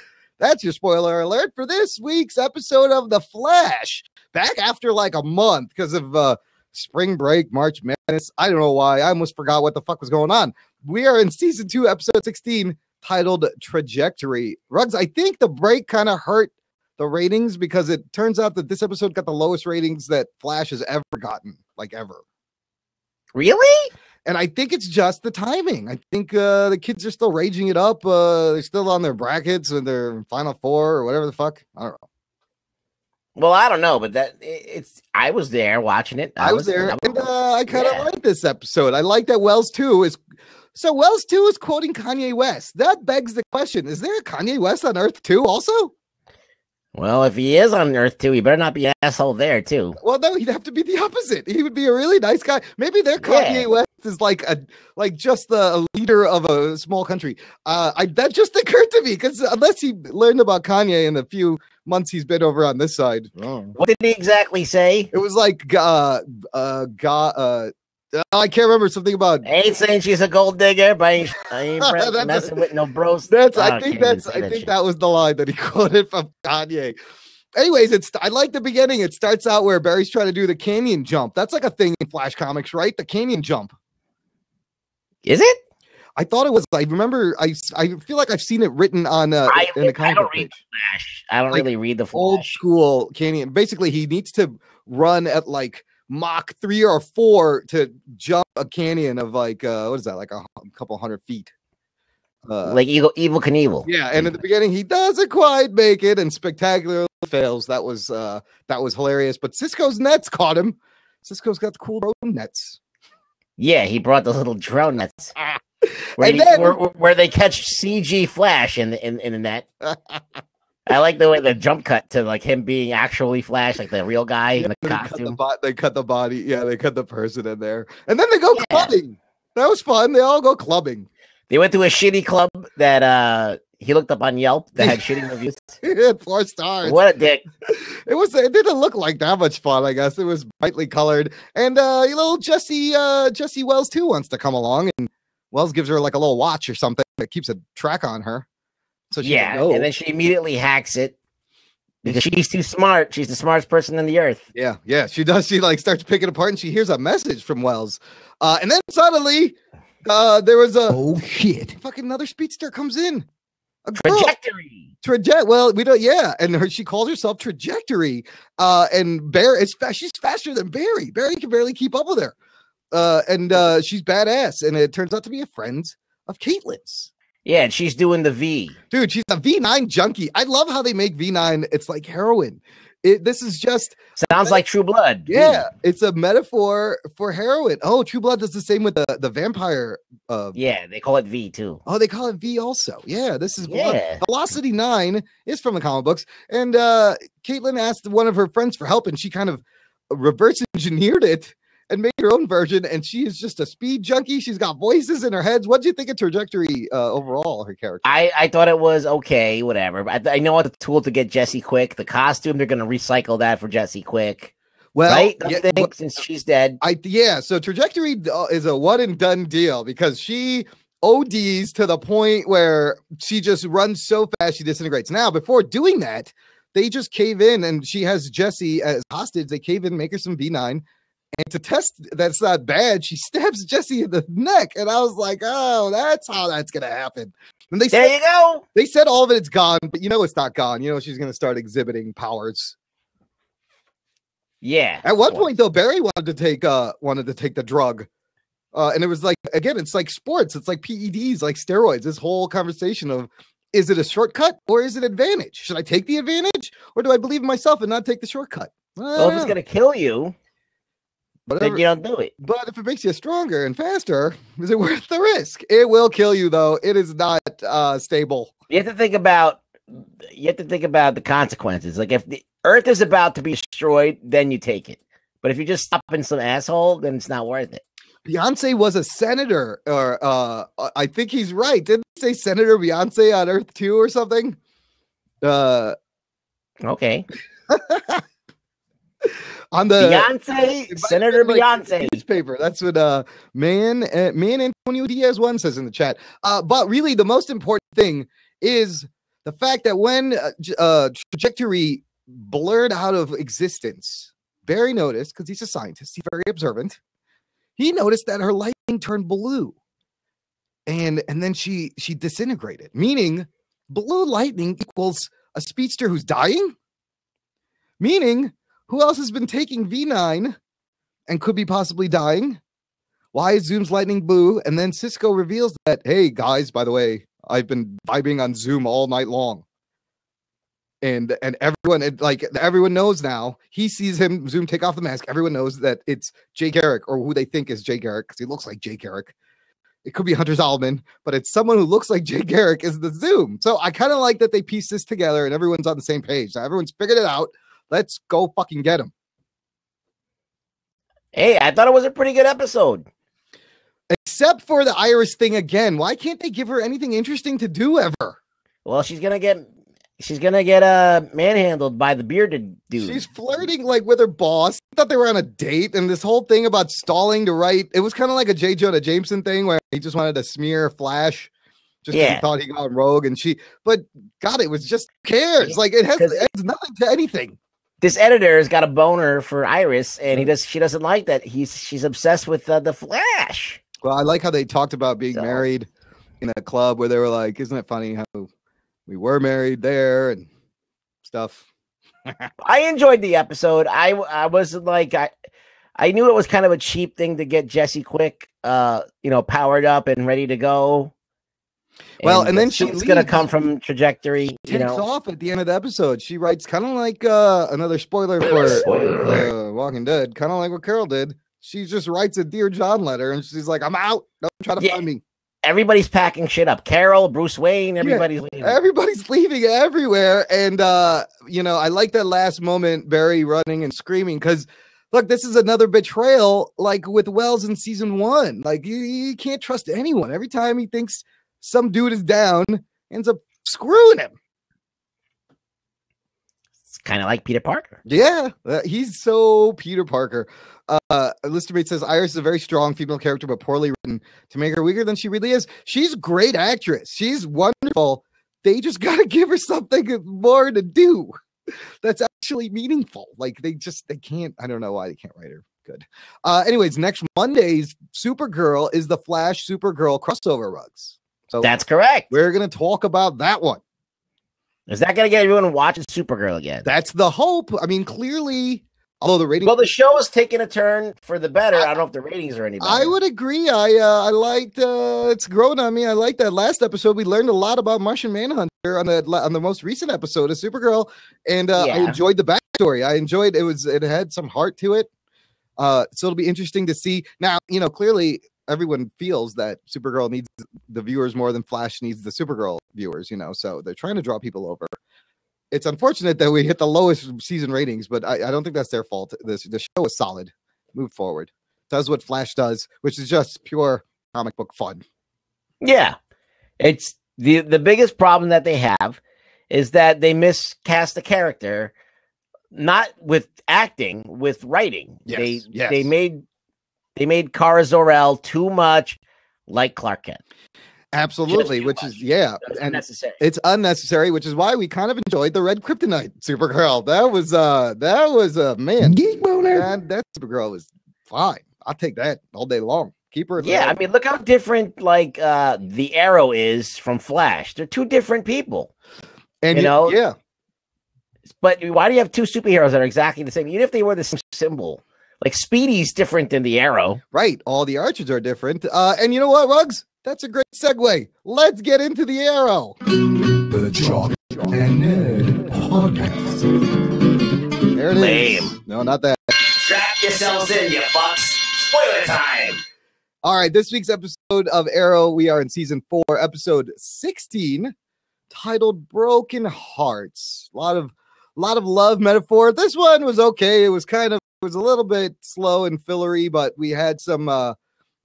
That's your spoiler alert for this week's episode of The Flash. Back after like a month because of uh, spring break, March Madness. I don't know why. I almost forgot what the fuck was going on. We are in season two, episode 16, titled Trajectory. Rugs, I think the break kind of hurt the ratings because it turns out that this episode got the lowest ratings that Flash has ever gotten, like ever. really. And I think it's just the timing. I think uh, the kids are still raging it up. Uh, they're still on their brackets and their final four or whatever the fuck. I don't know. Well, I don't know, but that it's. I was there watching it. I was there, I and uh, I kind of Yeah. like this episode. I like that Wells too is. So Wells too is quoting Kanye West. That begs the question: Is there a Kanye West on Earth Two? Also, well, if he is on Earth Two, he better not be an asshole there too. well, no, he'd have to be the opposite. He would be a really nice guy. Maybe their Kanye Yeah. West is like a like just the leader of a small country. Uh, I that just occurred to me because unless he learned about Kanye in the few months he's been over on this side, What did he exactly say? it was like uh uh God uh. I can't remember something about I ain't saying she's a gold digger, but I ain't, I ain't messing with no bros. That's Oh, I think that's I think shit. that was the line that he quoted from Kanye. Anyways, it's I like the beginning. It starts out where Barry's trying to do the canyon jump. That's like a thing in Flash comics, right? The canyon jump. is it. I thought it was. I remember. I I feel like I've seen it written on uh, I, in the I don't read page. Flash. I don't Like, really read the Old school Canyon. Basically, he needs to run at like Mach three or four to jump a canyon of like uh what is that like a, hu- couple hundred feet. Uh, like Evel, Evel Knievel. yeah, and at the beginning he doesn't quite make it and spectacularly fails. That was uh that was hilarious. But Cisco's nets caught him. Cisco's got the cool drone nets. Yeah, he brought the little drone nets where, And the- then- where, where they catch CG Flash in the in, in the net. I like the way the jump cut to like him being actually Flash, like the real guy in the they cut the, costume. bo- they cut the body. Yeah, they cut the person in there, and then they go Yeah. clubbing. That was fun. They all go clubbing. They went to a shitty club that uh he looked up on Yelp that had shitty reviews. Four stars. What a dick! It was. It didn't look like that much fun. I guess it was brightly colored, and uh, you know, Jesse uh, Jesse Wells too wants to come along, and Wells gives her like a little watch or something that keeps a track on her. So she Yeah, and then she immediately hacks it because she's too smart. She's the smartest person on the earth. Yeah, yeah, she does. She like starts picking apart, and she hears a message from Wells, uh, and then suddenly, uh, there was a Oh shit. fucking another speedster comes in. A girl. Trajectory. Traje- well, we don't. Yeah, and her she calls herself Trajectory. Uh, and Barry, it's fast. she's faster than Barry. Barry can barely keep up with her. Uh, and uh, she's badass, and it turns out to be a friend of Caitlin's. Yeah, and she's doing the V. Dude, she's a V9 junkie. I love how they make V9. It's like heroin. It, this is just Sounds like True Blood. Yeah. It's a metaphor for heroin. Oh, True Blood does the same with the the vampire. Uh, Yeah, they call it V too. oh, they call it V also. Yeah, this is Blood. Yeah. Velocity 9 is from the comic books. And uh Caitlin asked one of her friends for help, and she kind of reverse engineered it and made her own version. And she is just a speed junkie. She's got voices in her heads. What do you think of trajectory uh, overall, her character? I, I thought it was okay, whatever. I, I know what the tool to get Jesse Quick. The costume, they're going to recycle that for Jesse Quick. Well, right? Yeah, think, well, since she's dead. I yeah, so trajectory uh, is a one and done deal because she ODs to the point where she just runs so fast she disintegrates. Now, before doing that, they just cave in and she has Jesse as hostage. They cave in, make her some V9. And to test that's not bad, she stabs Jesse in the neck. And I was like, oh, that's how that's gonna happen. And they There said you go. they said all of it's gone, but you know it's not gone. You know she's gonna start exhibiting powers. Yeah. At one point, though, Barry wanted to take uh wanted to take the drug, uh, and it was like again, it's like sports, it's like PEDs, like steroids. This whole conversation of is it a shortcut or is it advantage? Should I take the advantage or do I believe in myself and not take the shortcut? Well, if it's going to kill you, whatever. then you don't do it. But if it makes you stronger and faster, is it worth the risk? It will kill you, though. It is not uh stable. You have to think about you have to think about the consequences. Like if the Earth is about to be destroyed, then you take it. But if you're just stopping some asshole, then it's not worth it. Beyonce was a senator, or uh, I think he's right. Didn't say Senator Beyonce on Earth Two or something? Uh, Okay. on the Beyonce, Senator Beyonce. newspaper. That's what uh man uh, man Antonio Diaz one says in the chat. Uh, but really, the most important thing is the fact that when uh, uh, trajectory blurred out of existence, Barry noticed because he's a scientist, he's very observant. He noticed that her lightning turned blue, and and then she she disintegrated, meaning blue lightning equals a speedster who's dying. Meaning, who else has been taking V9 and could be possibly dying? Why is Zoom's lightning blue? And then Cisco reveals that, hey guys, by the way, I've been vibing on Zoom all night long. And and everyone like everyone knows now. He sees him Zoom take off the mask. Everyone knows that it's Jay Garrick or who they think is Jay Garrick because he looks like Jay Garrick. It could be Hunter Zolomon, but it's someone who looks like Jay Garrick is the Zoom. So I kind of like that they piece this together and everyone's on the same page. Now everyone's figured it out. Let's go fucking get him. Hey, I thought it was a pretty good episode. Except for the Iris thing again. Why can't they give her anything interesting to do ever? Well, she's gonna get she's gonna get uh manhandled by the bearded dude. She's flirting like with her boss. I thought they were on a date, and this whole thing about stalling to write. It was kind of like a J. Jonah Jameson thing where he just wanted to smear Flash. Just Yeah. he thought he got rogue, and she. But God, it was just cares. Like it has, 'Cause- it has nothing to anything. This editor's got a boner for Iris, and he does she doesn't like that. He's she's obsessed with uh, the Flash. Well, I like how they talked about being So- married in a club where they were like, "Isn't it funny how we were married there and stuff?" I enjoyed the episode. I I was like I I knew it was kind of a cheap thing to get Jesse Quick, uh, you know, powered up and ready to go. Well, and then she's gonna come from trajectory, you Takes know. off at the end of the episode. She writes kind of like uh, another spoiler for Spoiler uh, Walking Dead, kind of like what Carol did. She just writes a Dear John letter and she's like, I'm out. Don't try to Yeah. find me. Everybody's packing shit up. Carol, Bruce Wayne, everybody's leaving. Everybody's leaving everywhere. And, uh, you know, I like that last moment, Barry running and screaming because. Look, this is another betrayal, like with Wells in season one. Like you, you can't trust anyone. Every time he thinks some dude is down, ends up screwing him. It's kind of like Peter Parker. Yeah, uh, he's so Peter Parker. Uh, Lister Mate says Iris is a very strong female character, but poorly written to make her weaker than she really is. She's a great actress. She's wonderful. They just got to give her something more to do that's actually meaningful. Like they just they can't. I don't know why they can't write her good. Uh, anyways, next Monday's Supergirl is the Flash Supergirl crossover rugs. So That's correct. we're gonna talk about that one. Is that gonna get everyone watching Supergirl again? That's the hope. I mean, clearly, although the ratings. Well, the show is taking a turn for the better. I don't know if the ratings are any better. I would agree. I uh, I liked uh, it's grown on me. I like that last episode. We learned a lot about Martian Manhunter on the on the most recent episode of Supergirl, and uh, I enjoyed the backstory. I enjoyed it was it had some heart to it. Uh, so it'll be interesting to see. Now, you know, clearly everyone feels that Supergirl needs the viewers more than Flash needs the Supergirl viewers. You know, so they're trying to draw people over. It's unfortunate that we hit the lowest season ratings, but I, I don't think that's their fault. This the show is solid. Move forward does what Flash does, which is just pure comic book fun. Yeah, it's the the biggest problem that they have is that they miscast the character, not with acting, with writing. they Yes, yes. they made they made Kara Zor-El too much like Clark Kent. Absolutely, which much. is yeah, That's and unnecessary. it's unnecessary, which is why we kind of enjoyed the Red Kryptonite Supergirl. That was uh that was uh man, Geek boner. that, that Supergirl was fine. I'll take that all day long. Keep her. Yeah, I mean, look how different like uh the Arrow is from Flash. They're two different people. and you y- know, yeah, But why do you have two superheroes that are exactly the same? Even if they were the same symbol, like Speedy's different than the Arrow. right. All the archers are different. Uh, and you know what, Rugs? That's a great segue. Let's get into the arrow. The Jock and Nerd Podcast. There it is. Lame. No, not that. Strap yourselves in, you fucks. Spoiler time. All right, this week's episode of Arrow, we are in season four, episode 16, titled Broken Hearts. A lot of a lot of love metaphor. This one was okay. It was kind of it was a little bit slow and fillery, but we had some uh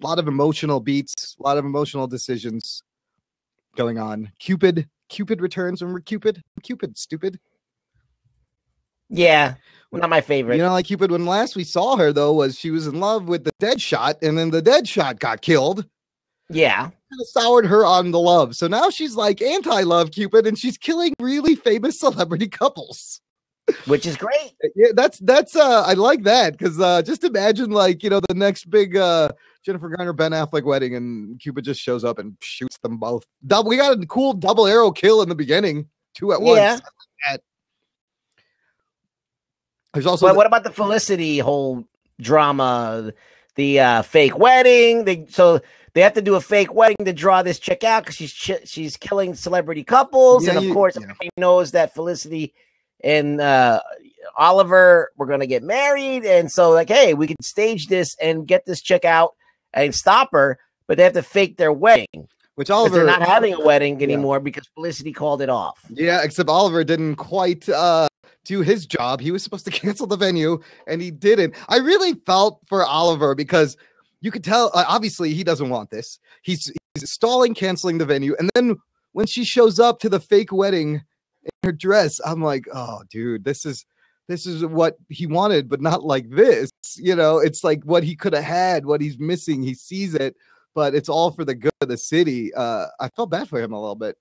lot of emotional beats, a lot of emotional decisions going on. Cupid, Cupid returns. Remember Cupid? Cupid, stupid. Yeah, not my favorite. You know, like Cupid, when last we saw her though, was she was in love with the dead shot, and then the dead shot got killed. yeah, kind of soured her on the love. So now she's like anti-love Cupid and she's killing really famous celebrity couples. Which is great. Yeah, that's that's uh I like that because uh just imagine like you know the next big uh Jennifer Garner Ben Affleck wedding and Cupid just shows up and shoots them both. Double we got a cool double arrow kill in the beginning, two at once. Yeah. Like. There's also But the- what about the Felicity whole drama? The uh, fake wedding. They so they have to do a fake wedding to draw this chick out because she's ch- she's killing celebrity couples, Yeah, and of you- course yeah. everybody knows that Felicity and uh, Oliver were going to get married, and so like, hey, we can stage this and get this chick out and stop her, but they have to fake their wedding Which Oliver they're not having a wedding Yeah. anymore because Felicity called it off. Yeah, except Oliver didn't quite uh do his job. He was supposed to cancel the venue and he didn't. I really felt for Oliver because you could tell uh, obviously he doesn't want this. He's he's stalling canceling the venue and then when she shows up to the fake wedding in her dress, I'm like, "Oh, dude, this is this is what he wanted, but not like this." You know, it's like what he could have had, what he's missing. He sees it, but it's all for the good of the city. Uh I felt bad for him a little bit.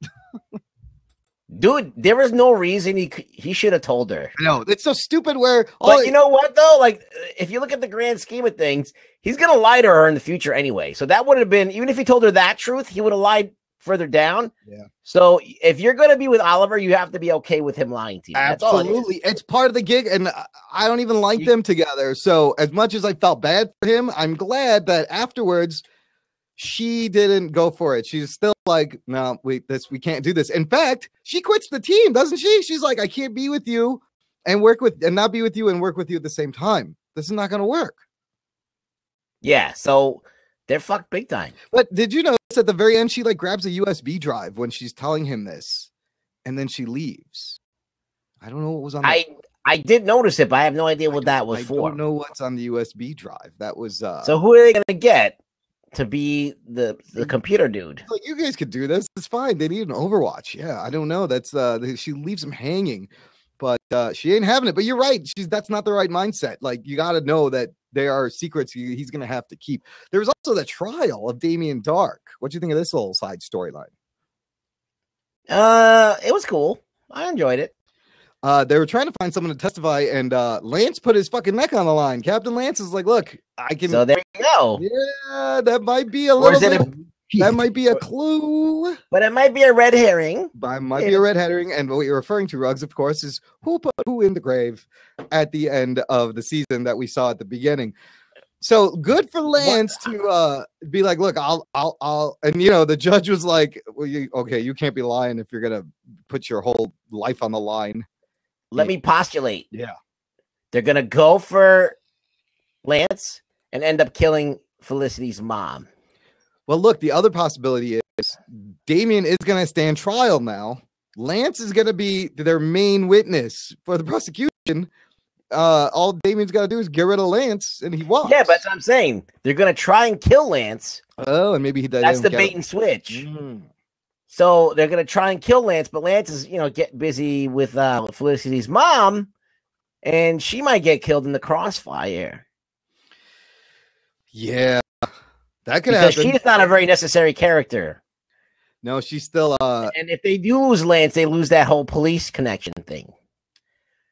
Dude, there was no reason he he should have told her. No, it's so stupid. Where But you know what though? Like if you look at the grand scheme of things, he's gonna lie to her in the future anyway. So that would have been even if he told her that truth, he would have lied further down. Yeah. So if you're going to be with Oliver, you have to be okay with him lying to you. All it. Absolutely. It's part of the gig, and I- I don't even like them together. So, as much as I felt bad for him, I'm glad that afterwards she didn't go for it. She's still like, no, we this we can't do this. In fact, she quits the team, doesn't she? She's like, I can't be with you and work with and not be with you and work with you at the same time. This is not going to work. Yeah. So they're fucked big time. But did you notice at the very end she like grabs a USB drive when she's telling him this, and then she leaves. I don't know what was on. the- I I did notice it, but I have no idea what that was I for. I don't know what's on the USB drive. That was uh So who are they going to get to be the the computer dude? like you guys could do this. It's fine. They need an Overwatch. Yeah, I don't know. That's uh she leaves him hanging, but uh she ain't having it. But you're right. She's that's not the right mindset. Like you got to know that there are secrets he's gonna have to keep. There was also the trial of Damien Darhk. What do you think of this little side storyline? Uh, it was cool. I enjoyed it. Uh, they were trying to find someone to testify, and uh, Lance put his fucking neck on the line. Captain Lance is like, "Look, I can." So there you go. yeah, that might be a Or little is it bit. A, that might be a clue. but it might be a red herring. But might be a red herring. And what you're referring to, Rugs, of course, is who put who in the grave at the end of the season that we saw at the beginning. So good for Lance to uh be like, look, I'll I'll I'll and you know, the judge was like, Well, you okay, you can't be lying if you're gonna put your whole life on the line. Let Yeah. me postulate. Yeah. They're gonna go for Lance and end up killing Felicity's mom. Well, look, the other possibility is Damien is gonna stand trial now. Lance is gonna be their main witness for the prosecution. Uh all Damien's gotta do is get rid of Lance and he walks. Yeah, but that's what I'm saying. They're gonna try and kill Lance. Oh, and maybe he does. That's the bait and switch. So they're gonna try and kill Lance, but Lance is, you know, getting busy with uh Felicity's mom, and she might get killed in the crossfire Yeah, that could because happen. she's not a very necessary character. No, she's still. Uh, And if they do lose Lance, they lose that whole police connection thing.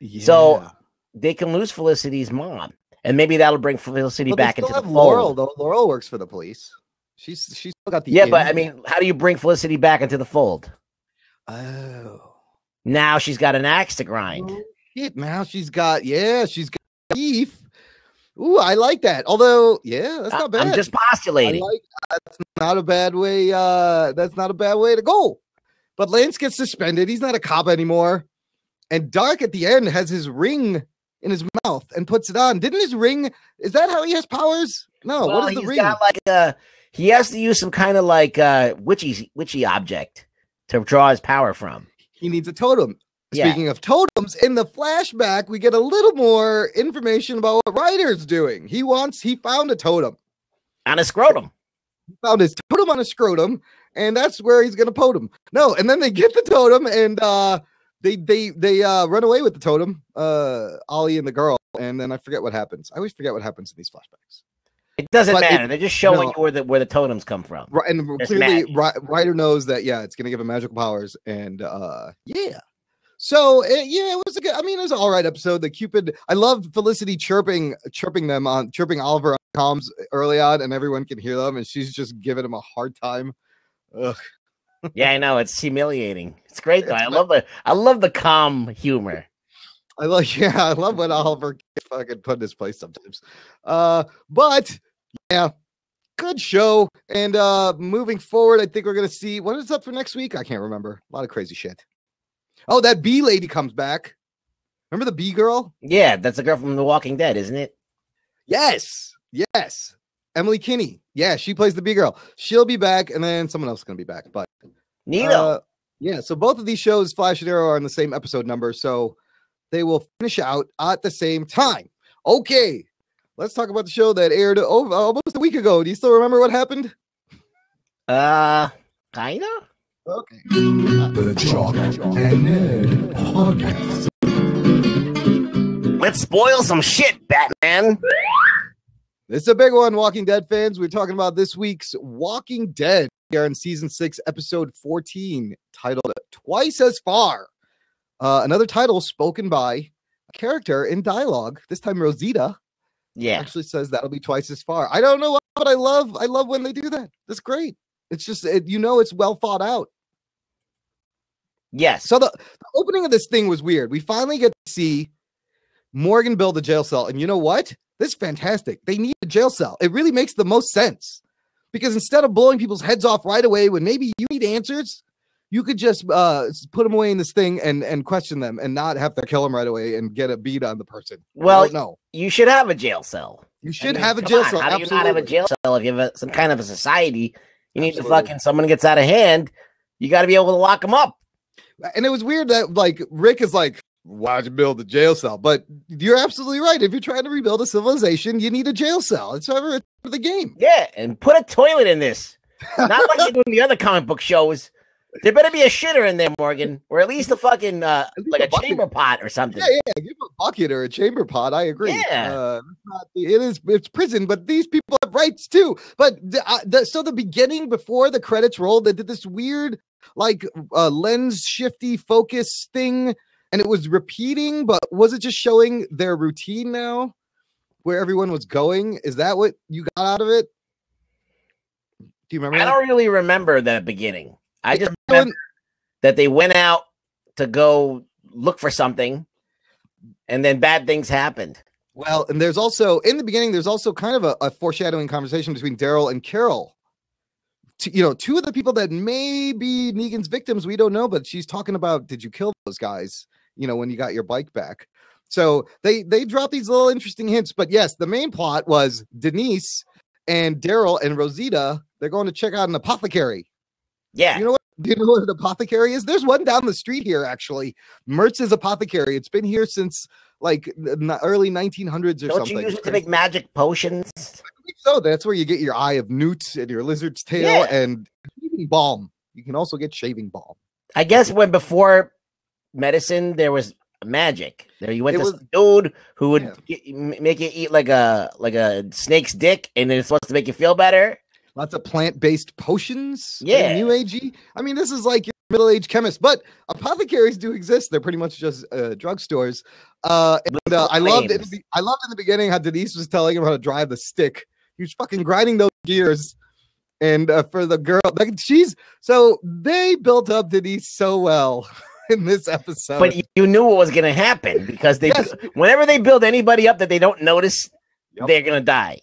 Yeah. So. They can lose Felicity's mom, and maybe that'll bring Felicity But back into the Laurel fold. though. Laurel works for the police. She's she's still got the. Yeah, but. I mean, how do you bring Felicity back into the fold? oh, Now she's got an axe to grind. shit! Now she's got yeah, she's got beef. Ooh, I like that. Although, yeah, that's not bad. I'm just I postulating. like that's not a bad way. Uh, that's not a bad way to go. But Lance gets suspended. He's not a cop anymore. And Darhk at the end has his ring in his mouth and puts it on. Didn't his ring? Is that how he has powers? No. well, what is the ring? got like a he has to use some kind of like uh witchy witchy object to draw his power from. he needs a totem. Yeah. Speaking of totems, in the flashback, we get a little more information about what Reiter's doing. He wants, he found a totem. On a scrotum. He found his totem on a scrotum, and that's where he's gonna totem. No, and then they get the totem and uh they they they uh run away with the totem, uh Ollie and the girl, and then I forget what happens. I always forget what happens in these flashbacks. It doesn't But it- matter. They're just showing no. you where the where the totems come from. Right, and There's clearly Ryder knows that yeah, it's gonna give him magical powers, and uh yeah. So it, yeah, it was a good. I mean, it was an all right episode. The Cupid, I loved Felicity chirping, chirping them on, chirping Oliver on comms early on, and everyone can hear them, and she's just giving him a hard time. Ugh. yeah, I know. It's humiliating. It's great though. It's I love the I love the calm humor. I love, yeah, I love when Oliver gets fucking put in his place sometimes. Uh, but yeah, good show. And uh, moving forward, I think we're gonna see what is up for next week. I can't remember. A lot of crazy shit. Oh, that bee lady comes back. Remember the bee girl? Yeah, that's the girl from The Walking Dead, isn't it? Yes, yes. Emily Kinney. Yeah, she plays the bee girl. She'll be back, and then someone else is gonna be back. But Nito. uh, yeah, so both of these shows, Flash and Arrow, are in the same episode number, so they will finish out at the same time. Okay, let's talk about the show that aired over, almost a week ago. Do you still remember what happened? uh kinda? Okay. The Jock and Nerd Podcast. Let's spoil some shit, Batman. This is a big one, Walking Dead fans. We're talking about this week's Walking Dead We are in season six, episode 14, titled Twice as Far. Uh, another title spoken by a character in dialogue. This time Rosita Yeah. actually says that'll be twice as far. I don't know why, but I love I love when they do that. That's great. It's just it, you know it's well thought out. Yes. So the, the opening of this thing was weird. We finally get to see Morgan build a jail cell, and you know what? This is fantastic. They need a jail cell. It really makes the most sense because instead of blowing people's heads off right away when maybe you need answers, you could just uh, put them away in this thing and and question them and not have to kill them right away and get a beat on the person. Well, no, you should have a jail cell. you I should mean, have a jail on, cell. How do you not have a jail cell if you have a, some kind of a society? You need Absolutely. to fucking someone gets out of hand. You got to be able to lock them up. And it was weird that like Rick is like, why'd you build a jail cell? But you're absolutely right. If you're trying to rebuild a civilization, you need a jail cell. It's ever it's the game. Yeah, and put a toilet in this. Not like they do in the other comic book shows. There better be a shitter in there, Morgan, or at least a fucking uh, least like a a chamber pot or something. Yeah, yeah. Give a bucket or a chamber pot. I agree. Yeah. Uh, it's it is. It's prison, but these people have rights too. But the, uh, the, so the beginning before the credits rolled, they did this weird like uh, lens shifty focus thing, and it was repeating. But was it just showing their routine now, where everyone was going? Is that what you got out of it? Do you remember? I that? don't really remember the beginning. I just remember that they went out to go look for something, and then bad things happened. Well, and there's also in the beginning, there's also kind of a, a foreshadowing conversation between Daryl and Carol. T- you know, two of the people that may be Negan's victims, we don't know, but she's talking about did you kill those guys? You know, when you got your bike back. So they they drop these little interesting hints. But yes, the main plot was Denise and Daryl and Rosita. They're going to check out an apothecary. Yeah, You know what? Do you know what an apothecary is? There's one down the street here, actually. Mertz's apothecary. It's been here since like the early 1900s or don't something. you use it to make magic potions? So that's where you get your eye of newt and your lizard's tail Yeah. and shaving balm. You can also get shaving balm. I guess when before medicine there was magic. There you went It to was- some dude who would Yeah. get- make you eat like a like a snake's dick, and it's supposed to make you feel better. Lots of plant-based potions. Yeah. New agey. I mean, this is like your middle-aged chemist, but apothecaries do exist. They're pretty much just uh, drugstores. Uh, and uh, I loved it. I loved in the beginning how Denise was telling him how to drive the stick. He was fucking grinding those gears. And uh, for the girl, like she's so they built up Denise so well in this episode. But you, knew what was going to happen because they, Yes. whenever they build anybody up that they don't notice, Yep. they're going to die.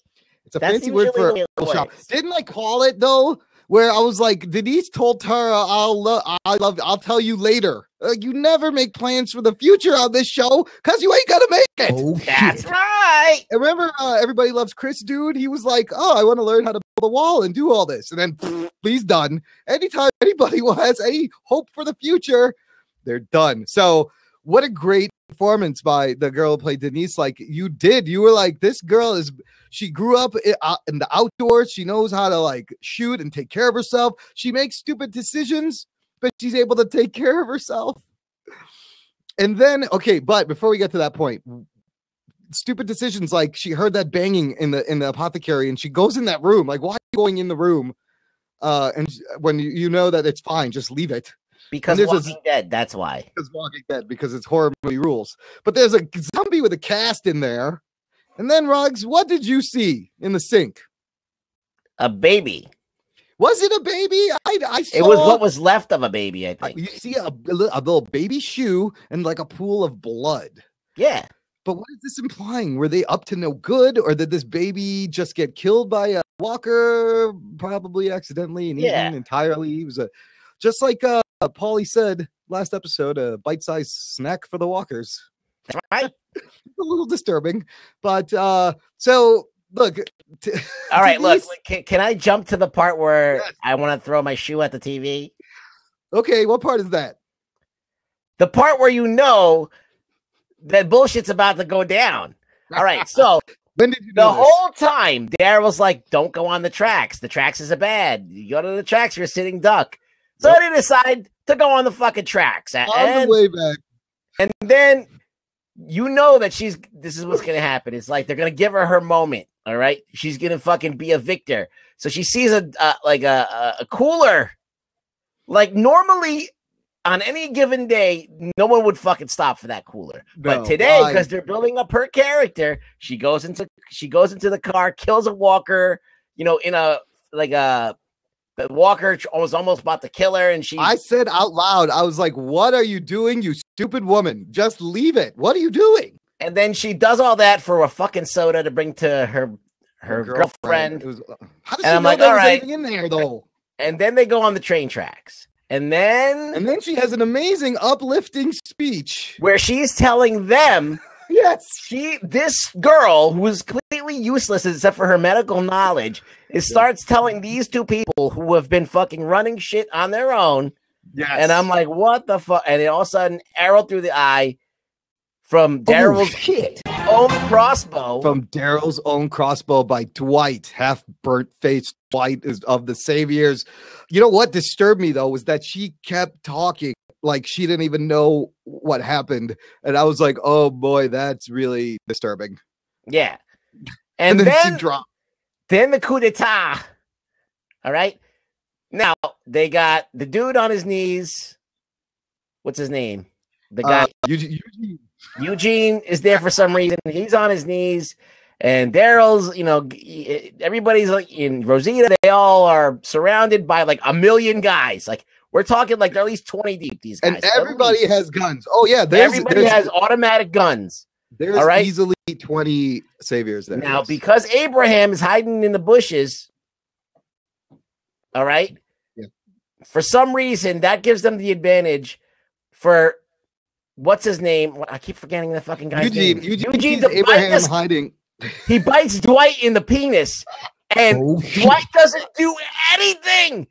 It's a That's fancy word for the way it a shop. Didn't I call it though? Where I was like, Denise told Tara, "I'll lo- I love, I'll tell you later." Like, you never make plans for the future on this show because you ain't gonna make it. Oh That's shit. right. And remember, uh, everybody loves Chris, dude. He was like, "Oh, I want to learn how to build a wall and do all this," and then pfft, he's done. Anytime anybody has any hope for the future, they're done. So, what a great performance by the girl who played Denise. Like you did, you were like, this girl is. She grew up in the outdoors. She knows how to like shoot and take care of herself. She makes stupid decisions, but she's able to take care of herself. And then, okay, but before we get to that point, stupid decisions like she heard that banging in the in the apothecary and she goes in that room like why are you going in the room uh and when you, you know that it's fine just leave it Because there's a- Dead, that's why. because walking dead because it's horror movie rules but there's a zombie with a cast in there and then rugs what did you see in the sink A baby. was it a baby i i saw It was what was left of a baby, I think. you see a, a a little baby shoe and like a pool of blood Yeah. But what is this implying? Were they up to no good, or did this baby just get killed by a walker, probably accidentally and Yeah. eaten entirely? He was a just like uh, Paulie said last episode, a bite-sized snack for the walkers. Right. a little disturbing, but uh, so look. T- All right, look, look, can, can I jump to the part where Yes. I want to throw my shoe at the TV? okay, what part is that? The part where you know that bullshit's about to go down. All right, so When did you the whole time Daryl's like, "Don't go on the tracks. The tracks is a bad. You go to the tracks, you're a sitting duck." So Yep. they decide to go on the fucking tracks, on and, the way back? and then you know that she's. This is what's gonna happen. It's like they're gonna give her her moment. All right, she's gonna fucking be a victor. So she sees a uh, like a, a cooler. Like normally, on any given day, no one would fucking stop for that cooler. But today, because they're building up her character, she goes into she goes into the car, kills a walker, you know, in a like a But Walker was almost about to kill her, and she. I said out loud, I was like, "What are you doing, you stupid woman? Just leave it. What are you doing?" and then she does all that for a fucking soda to bring to her her girlfriend. It was, how does And she I'm know like, there all was right. in there though? And then they go on the train tracks, and then And then she has an amazing, uplifting speech. where she's telling them Yes. she this girl who is completely useless except for her medical knowledge is starts telling these two people who have been fucking running shit on their own Yes. and i'm like what the fuck and then all of a sudden arrow through the eye from Oh, daryl's shit. own crossbow From Daryl's own crossbow by Dwight, half burnt faced Dwight is of the Saviors. You know what disturbed me though was that she kept talking like she didn't even know what happened. And I was like, oh boy, that's really disturbing. yeah And, and, then, then she dropped. then the coup d'etat all right now they got the dude on his knees what's his name the guy Uh, Eugene- Eugene- Eugene is there for some reason. He's on his knees, and Daryl's, you know, everybody's like in Rosita. They all are surrounded by like a million guys. Like we're talking like they're at least twenty deep. These guys, and everybody has guns. Oh yeah, there's everybody there's, has automatic guns. there's all right. easily 20 saviors there. now, because Abraham is hiding in the bushes, all right. Yeah. For some reason, that gives them the advantage. For what's his name? I keep forgetting the fucking guy's Eugene, name. Eugene, Eugene Abraham hiding. He bites Dwight in the penis, and Oh. Dwight doesn't do anything.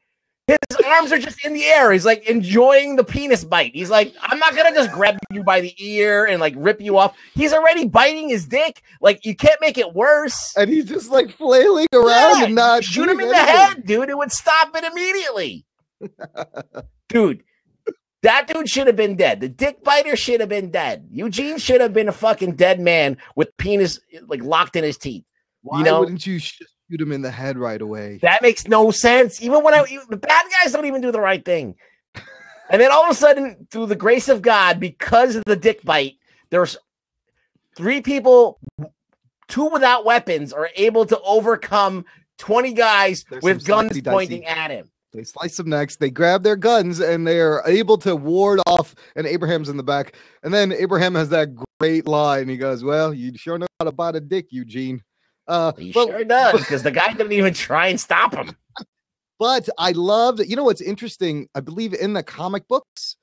His arms are just in the air. He's like enjoying the penis bite. He's like, I'm not gonna just grab you by the ear and like rip you off. He's already biting his dick. Like you can't make it worse. And he's just like flailing around Yeah, and not shoot him in the head, dude. It would stop it immediately. dude, that dude should have been dead. The dick biter should have been dead. Eugene should have been a fucking dead man with penis like locked in his teeth. Why know- wouldn't you sh- shoot him in the head right away? That makes no sense. Even when I, even- the bad guys don't even do the right thing. And then all of a sudden, through the grace of God, because of the dick bite, there's three people, two without weapons, are able to overcome 20 guys There's with guns dicey. pointing at him. They slice him next. They grab their guns and they're able to ward off. And Abraham's in the back. And then Abraham has that great line. He goes, "Well, you sure know how to bite a dick, Eugene." Uh, He but, sure does, because the guy didn't even try and stop him. but I love that. You know what's interesting? I believe in the comic books,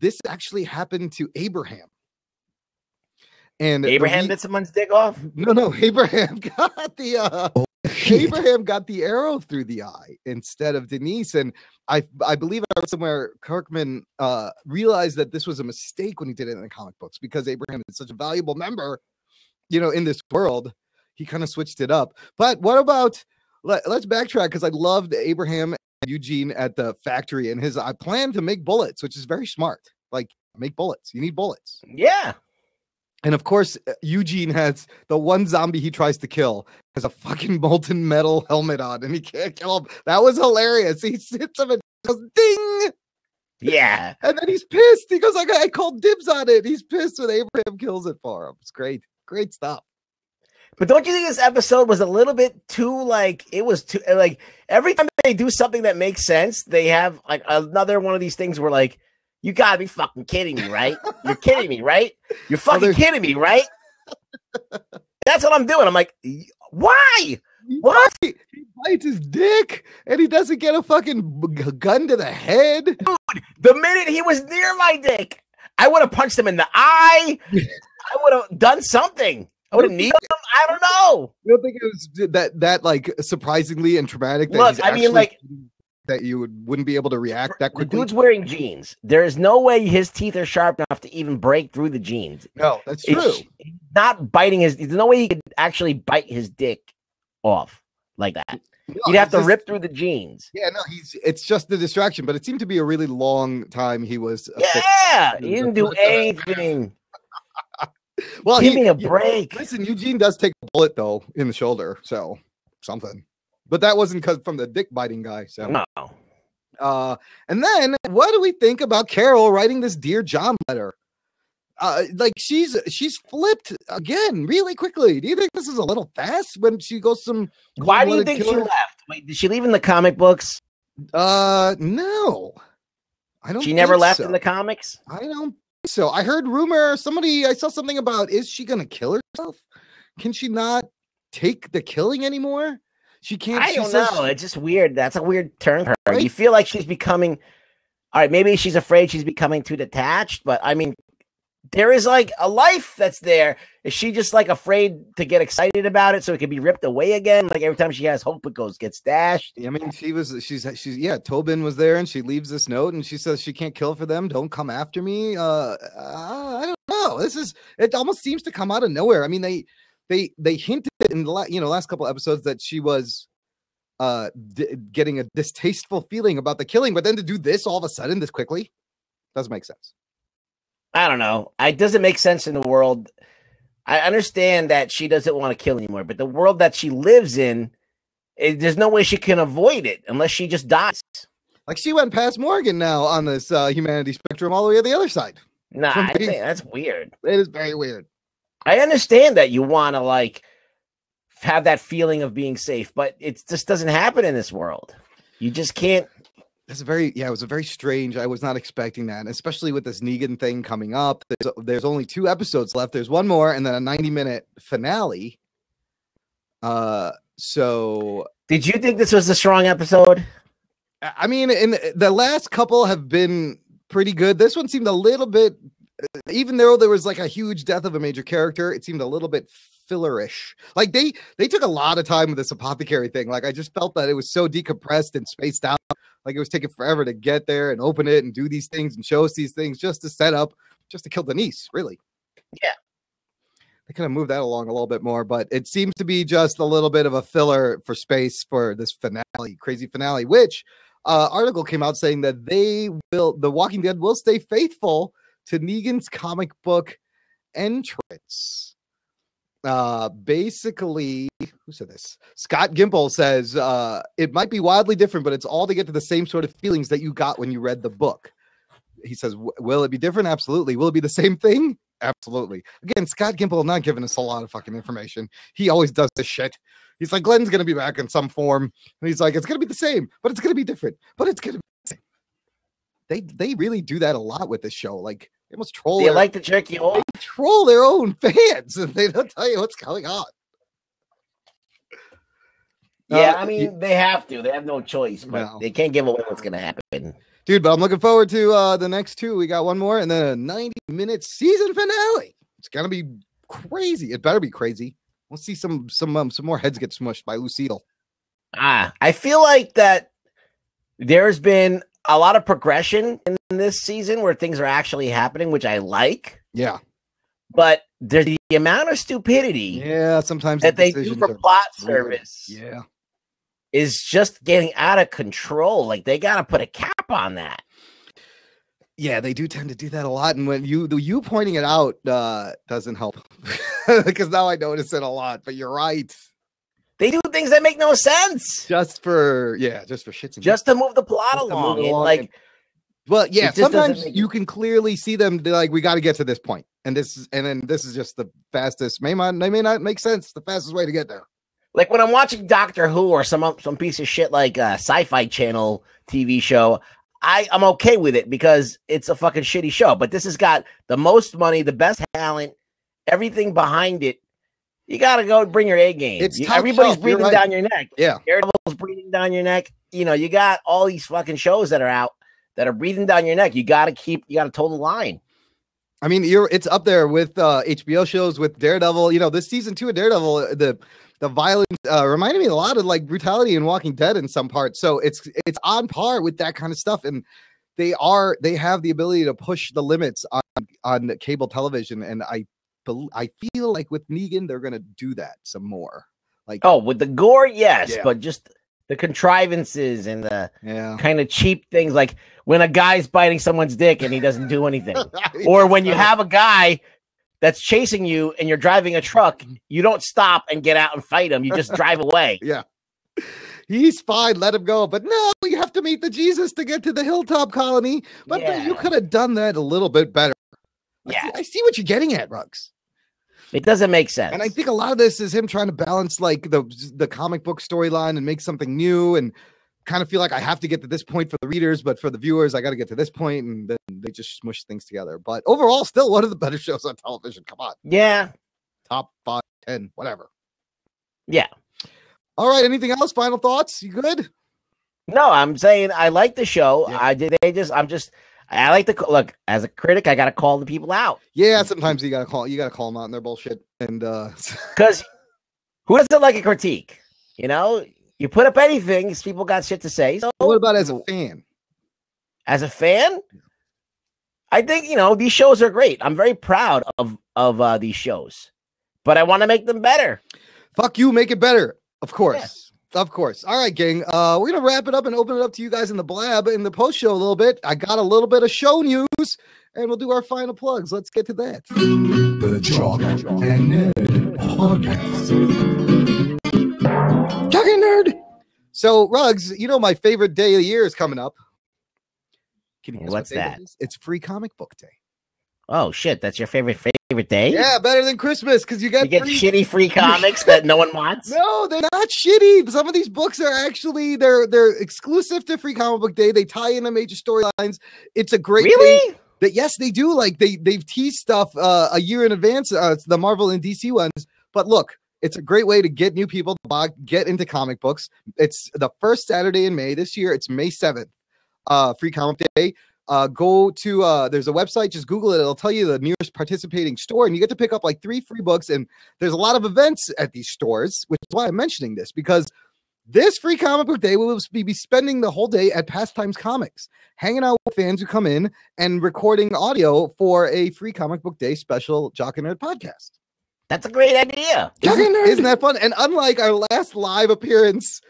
this actually happened to Abraham. And Abraham bit someone's dick off. no, no, Abraham got the uh, Shit. Abraham got the arrow through the eye instead of Denise, and I I believe I read somewhere Kirkman uh, realized that this was a mistake when he did it in the comic books because Abraham is such a valuable member, you know, in this world. He kind of switched it up. But what about let, us backtrack because I loved Abraham and Eugene at the factory and his I plan to make bullets, which is very smart. Like make bullets, you need bullets. Yeah. And of course, uh, Eugene has the one zombie he tries to kill has a fucking molten metal helmet on, and he can't kill him. That was hilarious. He hits him and goes ding, Yeah. and then he's pissed. He goes, "I, I called dibs on it." He's pissed when Abraham kills it for him. It's great, great stuff. But don't you think this episode was a little bit too like it was too eh, like every time they do something that makes sense, they have like another one of these things where like you gotta be fucking kidding me, right? You're kidding me, right? You're fucking they're- kidding me, right? That's what I'm doing. I'm like, "Y- why? He What? bite- He bites his dick, and he doesn't get a fucking gun to the head. Dude, The minute he was near my dick, I would have punched him in the eye. I would have done something. I would have kneed him. I don't know. You don't think it was that that like surprisingly and traumatic? That Look, he's I mean, like- that you would wouldn't be able to react that The quickly. dude's wearing jeans. There is no way his teeth are sharp enough to even break through the jeans. no, that's It's- true. he's not biting his. There's no way he could actually bite his dick off like that. No, You'd have to just- rip through the jeans. Yeah, no, he's it's just the distraction, but it seemed to be a really long time he was. Yeah, he didn't do anything. Well, Give he, me a you- break. Listen, Eugene does take a bullet though in the shoulder, so something. But that wasn't because from the dick biting guy. So, No, uh, and then what do we think about Carol writing this dear John letter? Uh, like she's she's flipped again really quickly. Do you think this is a little fast when she goes some? why do you cold-blooded think she left? Wait, did she leave in the comic books? Uh, no, I don't. She never left so. in the comics. I don't think so. I heard rumor. Somebody. I saw something about. Is she gonna kill herself? Can she not take the killing anymore? She can't. I don't know. she- It's just weird. That's a weird turn her. Right? You feel like she's becoming. All right, maybe she's afraid she's becoming too detached, but I mean, there is like a life that's there. Is she just like afraid to get excited about it so it can be ripped away again? Like every time she has hope, it goes gets dashed. I mean, she was. She's. She's. Yeah. Tobin was there, and she leaves this note, and she says she can't kill for them. Don't come after me. Uh, I don't know. This is. It almost seems to come out of nowhere. I mean, they, they, they hinted in the la- you know last couple episodes that she was, uh, d- getting a distasteful feeling about the killing, but then to do this all of a sudden this quickly doesn't make sense. I don't know. It doesn't make sense in the world. I understand that she doesn't want to kill anymore, but the world that she lives in, it, there's no way she can avoid it unless she just dies. Like she went past Morgan now on this uh, humanity spectrum, all the way to the other side. Nah, From I being- think that's weird. It is very weird. I understand that you want to like have that feeling of being safe, but it just doesn't happen in this world. You just can't. A very yeah, it was a very strange. I was not expecting that, especially with this Negan thing coming up. There's there's only two episodes left. There's one more, and then a 90 minute finale. Uh, so Did you think this was a strong episode? I I mean, in the last couple have been pretty good. This one seemed a little bit, even though there was like a huge death of a major character, it seemed a little bit fillerish. Like they they took a lot of time with this apothecary thing. Like I just felt that it was so decompressed and spaced out. Like it was taking forever to get there and open it and do these things and show us these things just to set up, just to kill Denise. Really. Yeah. They could have moved that along a little bit more, but it seems to be just a little bit of a filler for space for this finale, crazy finale, which uh, article came out saying that they will, The Walking Dead will stay faithful to Negan's comic book entrance. Uh, basically, who said this? Scott Gimple says uh, it might be wildly different, but it's all to get to the same sort of feelings that you got when you read the book. He says, "Will it be different? Absolutely. Will it be the same thing? Absolutely." Again, Scott Gimple not giving us a lot of fucking information. He always does this shit. He's like, Glenn's gonna be back in some form, and he's like, it's gonna be the same, but it's gonna be different, but it's gonna be the same. They they really do that a lot with this show. Like they almost troll. You like the jerk you off? Troll their own fans, and they don't tell you what's going on. Yeah, Uh, I mean they have to. They have no choice, but No. they can't give away what's going to happen. dude. But I'm looking forward to uh the next two. We got one more, and then a 90 minute season finale. It's gonna be crazy. It better be crazy. We'll see some some um, some more heads get smushed by Lucille. Ah, I feel like that there's been a lot of progression in this season where things are actually happening, which I like. Yeah, But there's the amount of stupidity yeah. Sometimes that they do for plot service Yeah, is just getting out of control. Like they got to put a cap on that. yeah. They do tend to do that a lot, and when you you pointing it out uh doesn't help because now I notice it a lot. But you're right. They do things that make no sense Just for yeah, just for shits and just to move the plot Just to move along. Like and- Well, yeah, sometimes you can clearly see them. They're like, we got to get to this point, and this is, and then this is just the fastest. May not, they may not make sense. The fastest way to get there. like when I'm watching Doctor Who or some some piece of shit like a Sci-Fi Channel TV show, I I'm okay with it because it's a fucking shitty show. But this has got the most money, the best talent, everything behind it. You got to go bring your A game. It's You- everybody's shelf, breathing right. down your neck. Yeah, Daredevil's breathing down your neck. You know, you got all these fucking shows that are out that are breathing down your neck. You got to keep. You got to toe the line. I mean, you're it's up there with uh HBO shows with Daredevil. You know, this season two of Daredevil, uh, the the violence uh, reminded me a lot of like brutality in Walking Dead in some parts. So it's it's on par with that kind of stuff, and they are they have the ability to push the limits on on cable television, and I I feel like with Negan they're gonna do that some more. Like, Oh, with the gore, yes, Yeah. but just the contrivances and the yeah, kind of cheap things like when a guy's biting someone's dick and he doesn't do anything. or when you have a guy that's chasing you and you're driving a truck, mm-hmm. you don't stop and get out and fight him. You just drive away. yeah. He's fine, let him go. But no, you have to meet the Jesus to get to the hilltop colony. But you could have done that a little bit better. I Yeah. see, I see what you're getting at, Rugs. It doesn't make sense. And I think a lot of this is him trying to balance like the the comic book storyline and make something new. And kind of feel like I have to get to this point for the readers, but for the viewers, I got to get to this point, and then they just smush things together. But overall, still one of the better shows on television. Come on, Yeah. top five, ten, whatever. Yeah. All right. Anything else? Final thoughts? You good? No, I'm saying I like the show. Yeah. I did. They just. I'm just. I like to look as a critic. I got to call the people out Yeah. Sometimes you gotta call. You gotta call them out on their bullshit. And uh because who doesn't like a critique? You know, you put up anything, people got shit to say. So what about as a fan? as a fan, I think you know these shows are great. I'm very proud of of uh, these shows, but I want to make them better. Fuck you. Make it better. Of course. Of course. All right, gang. Uh, we're gonna wrap it up and open it up to you guys in the blab in the post show a little bit. I got a little bit of show news, and we'll do our final plugs. Let's get to that. The Jock and Nerd Podcast. Talking nerd. So, Rugs, you know my favorite day of the year is coming up. Can you guess what What's day that? is? It's free comic book day. Oh shit, that's your favorite favorite day? Yeah, better than Christmas because you get you get free- shitty free comics that no one wants. No, they're not shitty. Some of these books are actually they're they're exclusive to Free Comic Book Day. They tie in into major storylines. It's a great thing. really? that yes they do like they they've teased stuff uh, a year in advance uh, it's the marvel and dc ones but look it's a great way to get new people to buy, get into comic books it's the first saturday in may this year it's may 7th uh free comic day uh go to uh there's a website just google it it'll tell you the nearest participating store and you get to pick up like three free books and there's a lot of events at these stores which is why i'm mentioning this because this free comic book day will be be spending the whole day at pastimes comics hanging out with fans who come in and recording audio for a free comic book day special Jock and Nerd podcast. That's a great idea. Isn't, isn't that fun? And unlike our last live appearance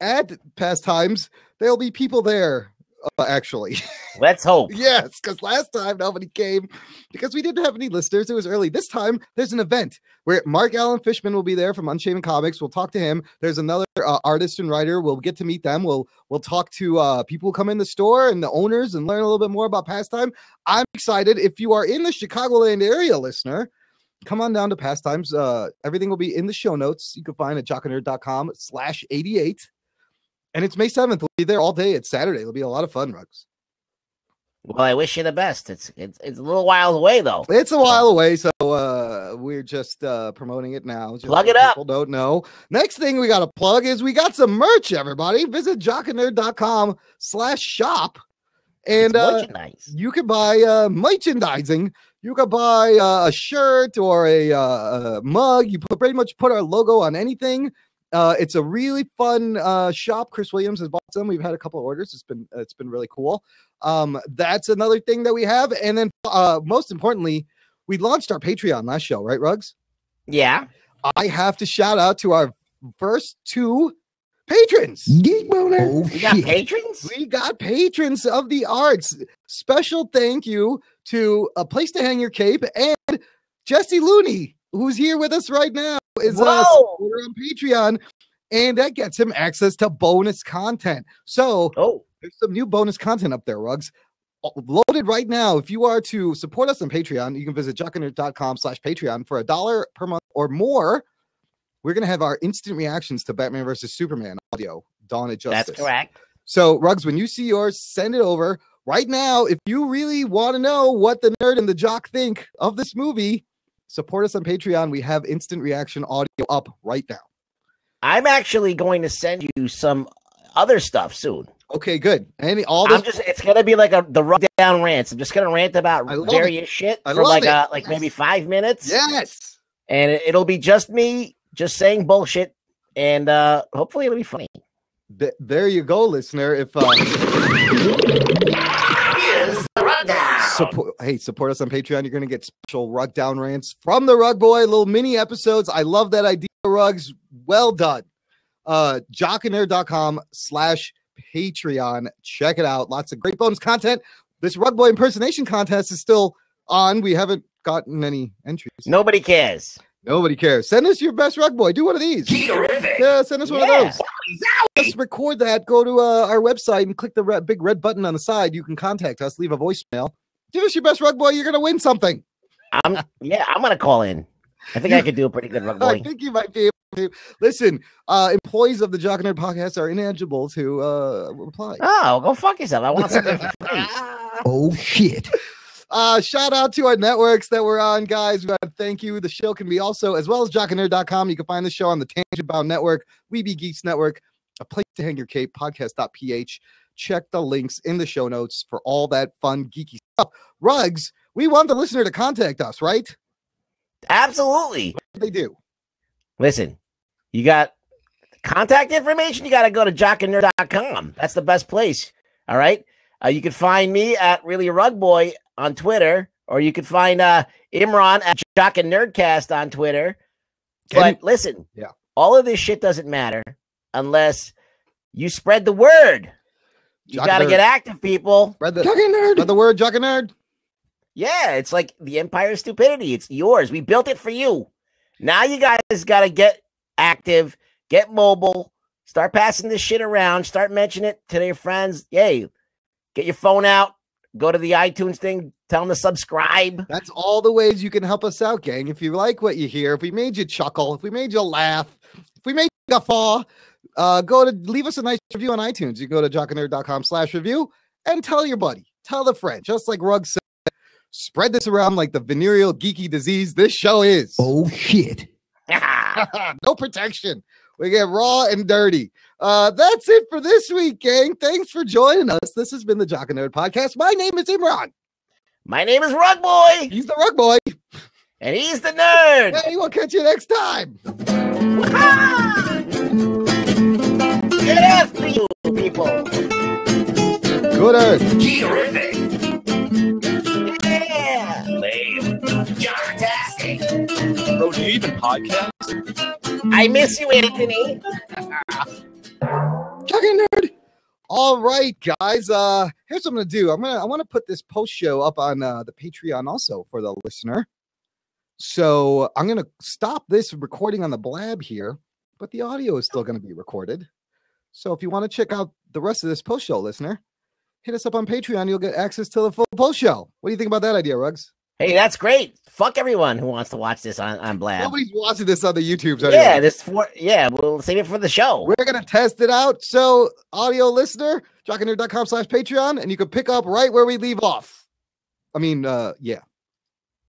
at Pastimes, there'll be people there. Uh, actually, Let's hope. yes, because last time nobody came because we didn't have any listeners. It was early. This time there's an event where Marc Alan Fishman will be there from Unshaven Comics. We'll talk to him. There's another uh, artist and writer. We'll get to meet them. We'll we'll talk to uh, people who come in the store and the owners and learn a little bit more about Pastime. I'm excited. If you are in the Chicagoland area, listener, come on down to Pastimes. Uh, everything will be in the show notes. You can find at jockandnerd.com slash 88. And it's May 7th. We'll be there all day. It's Saturday. It'll be a lot of fun, Rugs. Well, I wish you the best. It's it's it's a little while away though. It's a while away, so uh, we're just uh, promoting it now. just Plug it up. People don't know. Next thing we got to plug is we got some merch. Everybody, visit jockandnerd.com slash shop, and uh, you can buy uh, merchandising. You can buy uh, a shirt or a, uh, a mug. You put, pretty much put our logo on anything. Uh, it's a really fun uh, shop. Chris Williams has bought some. We've had a couple of orders. It's been it's been really cool. Um, that's another thing that we have. And then uh, most importantly, we launched our Patreon last show, right, Rugs? Yeah. I have to shout out to our first two patrons. Geek boner. Oh, We got patrons? We got patrons of the arts. Special thank you to a place to hang your cape and Jesse Looney, who's here with us right now, is a supporter on Patreon, and that gets him access to bonus content. So Oh, there's some new bonus content up there, Rugs. uh, Loaded right now. If you are to support us on Patreon, you can visit jockandnerd.com slash Patreon for a dollar per month or more. We're gonna have our instant reactions to Batman versus Superman audio, Dawn of Justice. that's correct. So, Rugs, when you see yours, send it over right now. If you really want to know what the nerd and the jock think of this movie, support us on Patreon. We have instant reaction audio up right now. I'm actually going to send you some other stuff soon. Okay, good. Any all I'm this just it's gonna be like a the rundown rants. I'm just gonna rant about various shit I for like it. uh like Yes. maybe five minutes. yes. And it, it'll be just me just saying bullshit and uh hopefully it'll be funny. Th- there you go, listener. If uh, Here's the rundown. Support, hey, support us on Patreon. You're gonna get special rug down rants from the Rug Boy, little mini episodes. I love that idea, Rugs. Well done. Uh, jockandnerd.com slash Patreon. Check it out. Lots of great bonus content. This Rug Boy impersonation contest is still on. We haven't gotten any entries. Nobody cares. Nobody cares. Send us your best Rug Boy. Do one of these. Terrific. Yeah, send us one Yeah. of those. Let's record that. Go to uh, our website and click the red, big red button on the side. You can contact us. Leave a voicemail. Give us your best Rug Boy. You're gonna win something. I'm yeah, I'm gonna call in. I think I could do a pretty good rug boy. I think you might be able to. Listen, uh, employees of the Jock and Nerd podcast are ineligible to uh, reply. Oh, go fuck yourself. I want something for free. Oh shit. Uh, shout out to our networks that we're on, guys. To thank you. The show can be also, as well as jockandnerd.com. You can find the show on the Tangent Bound Network, We Be Geeks Network, A Place to Hang Your Cape, podcast.ph. Check the links in the show notes for all that fun, geeky stuff. Rugs, we want the listener to contact us, right? Absolutely. They do. Listen, you got contact information. You got to go to jockandnerd.com. That's the best place. All right. Uh, you can find me at really rug boy on Twitter, or you can find uh, Imran at Jock and Nerdcast on Twitter. Can- But listen, Yeah. all of this shit doesn't matter unless you spread the word. You Jock got to and get active, people. Spread the, Jock and Nerd. spread the word, Jock and Nerd. Yeah, it's like the Empire of Stupidity. It's yours. We built it for you. Now you guys got to get active, get mobile, start passing this shit around, start mentioning it to your friends. Yay, get your phone out, go to the iTunes thing, tell them to subscribe. That's all the ways you can help us out, gang. If you like what you hear, if we made you chuckle, if we made you laugh, if we made you guffaw, uh, go to leave us a nice review on iTunes. You go to jockandnerd.com slash review and tell your buddy, tell a friend, just like Rug said. Spread this around like the venereal geeky disease this show is. Oh shit. no protection. We get raw and dirty. Uh, that's it for this week, gang. Thanks for joining us. This has been the Jock and Nerd Podcast. My name is Imran. My name is Rug Boy, He's the Rug Boy. and he's the nerd. Hey, we'll catch you next time. Get after you, people. Good Earth. Terrific. Yeah. Lame. Fantastic. Bro, do you even podcast? I miss you, Anthony. Jock and Nerd. All right, guys. Uh, here's what I'm gonna do. I'm gonna I want to put this post show up on uh, the Patreon also for the listener. So I'm gonna stop this recording on the blab here, but the audio is still gonna be recorded. So if you want to check out the rest of this post show, listener, hit us up on Patreon. You'll get access to the full post show. What do you think about that idea, Rugs? Hey, that's great. Fuck everyone who wants to watch this on, on Blab. Nobody's watching this on the YouTubes. yeah, Anyway. this for yeah, we'll save it for the show. We're gonna test it out. So, audio listener, jockandnerd.com slash Patreon, and you can pick up right where we leave off. I mean, uh, yeah.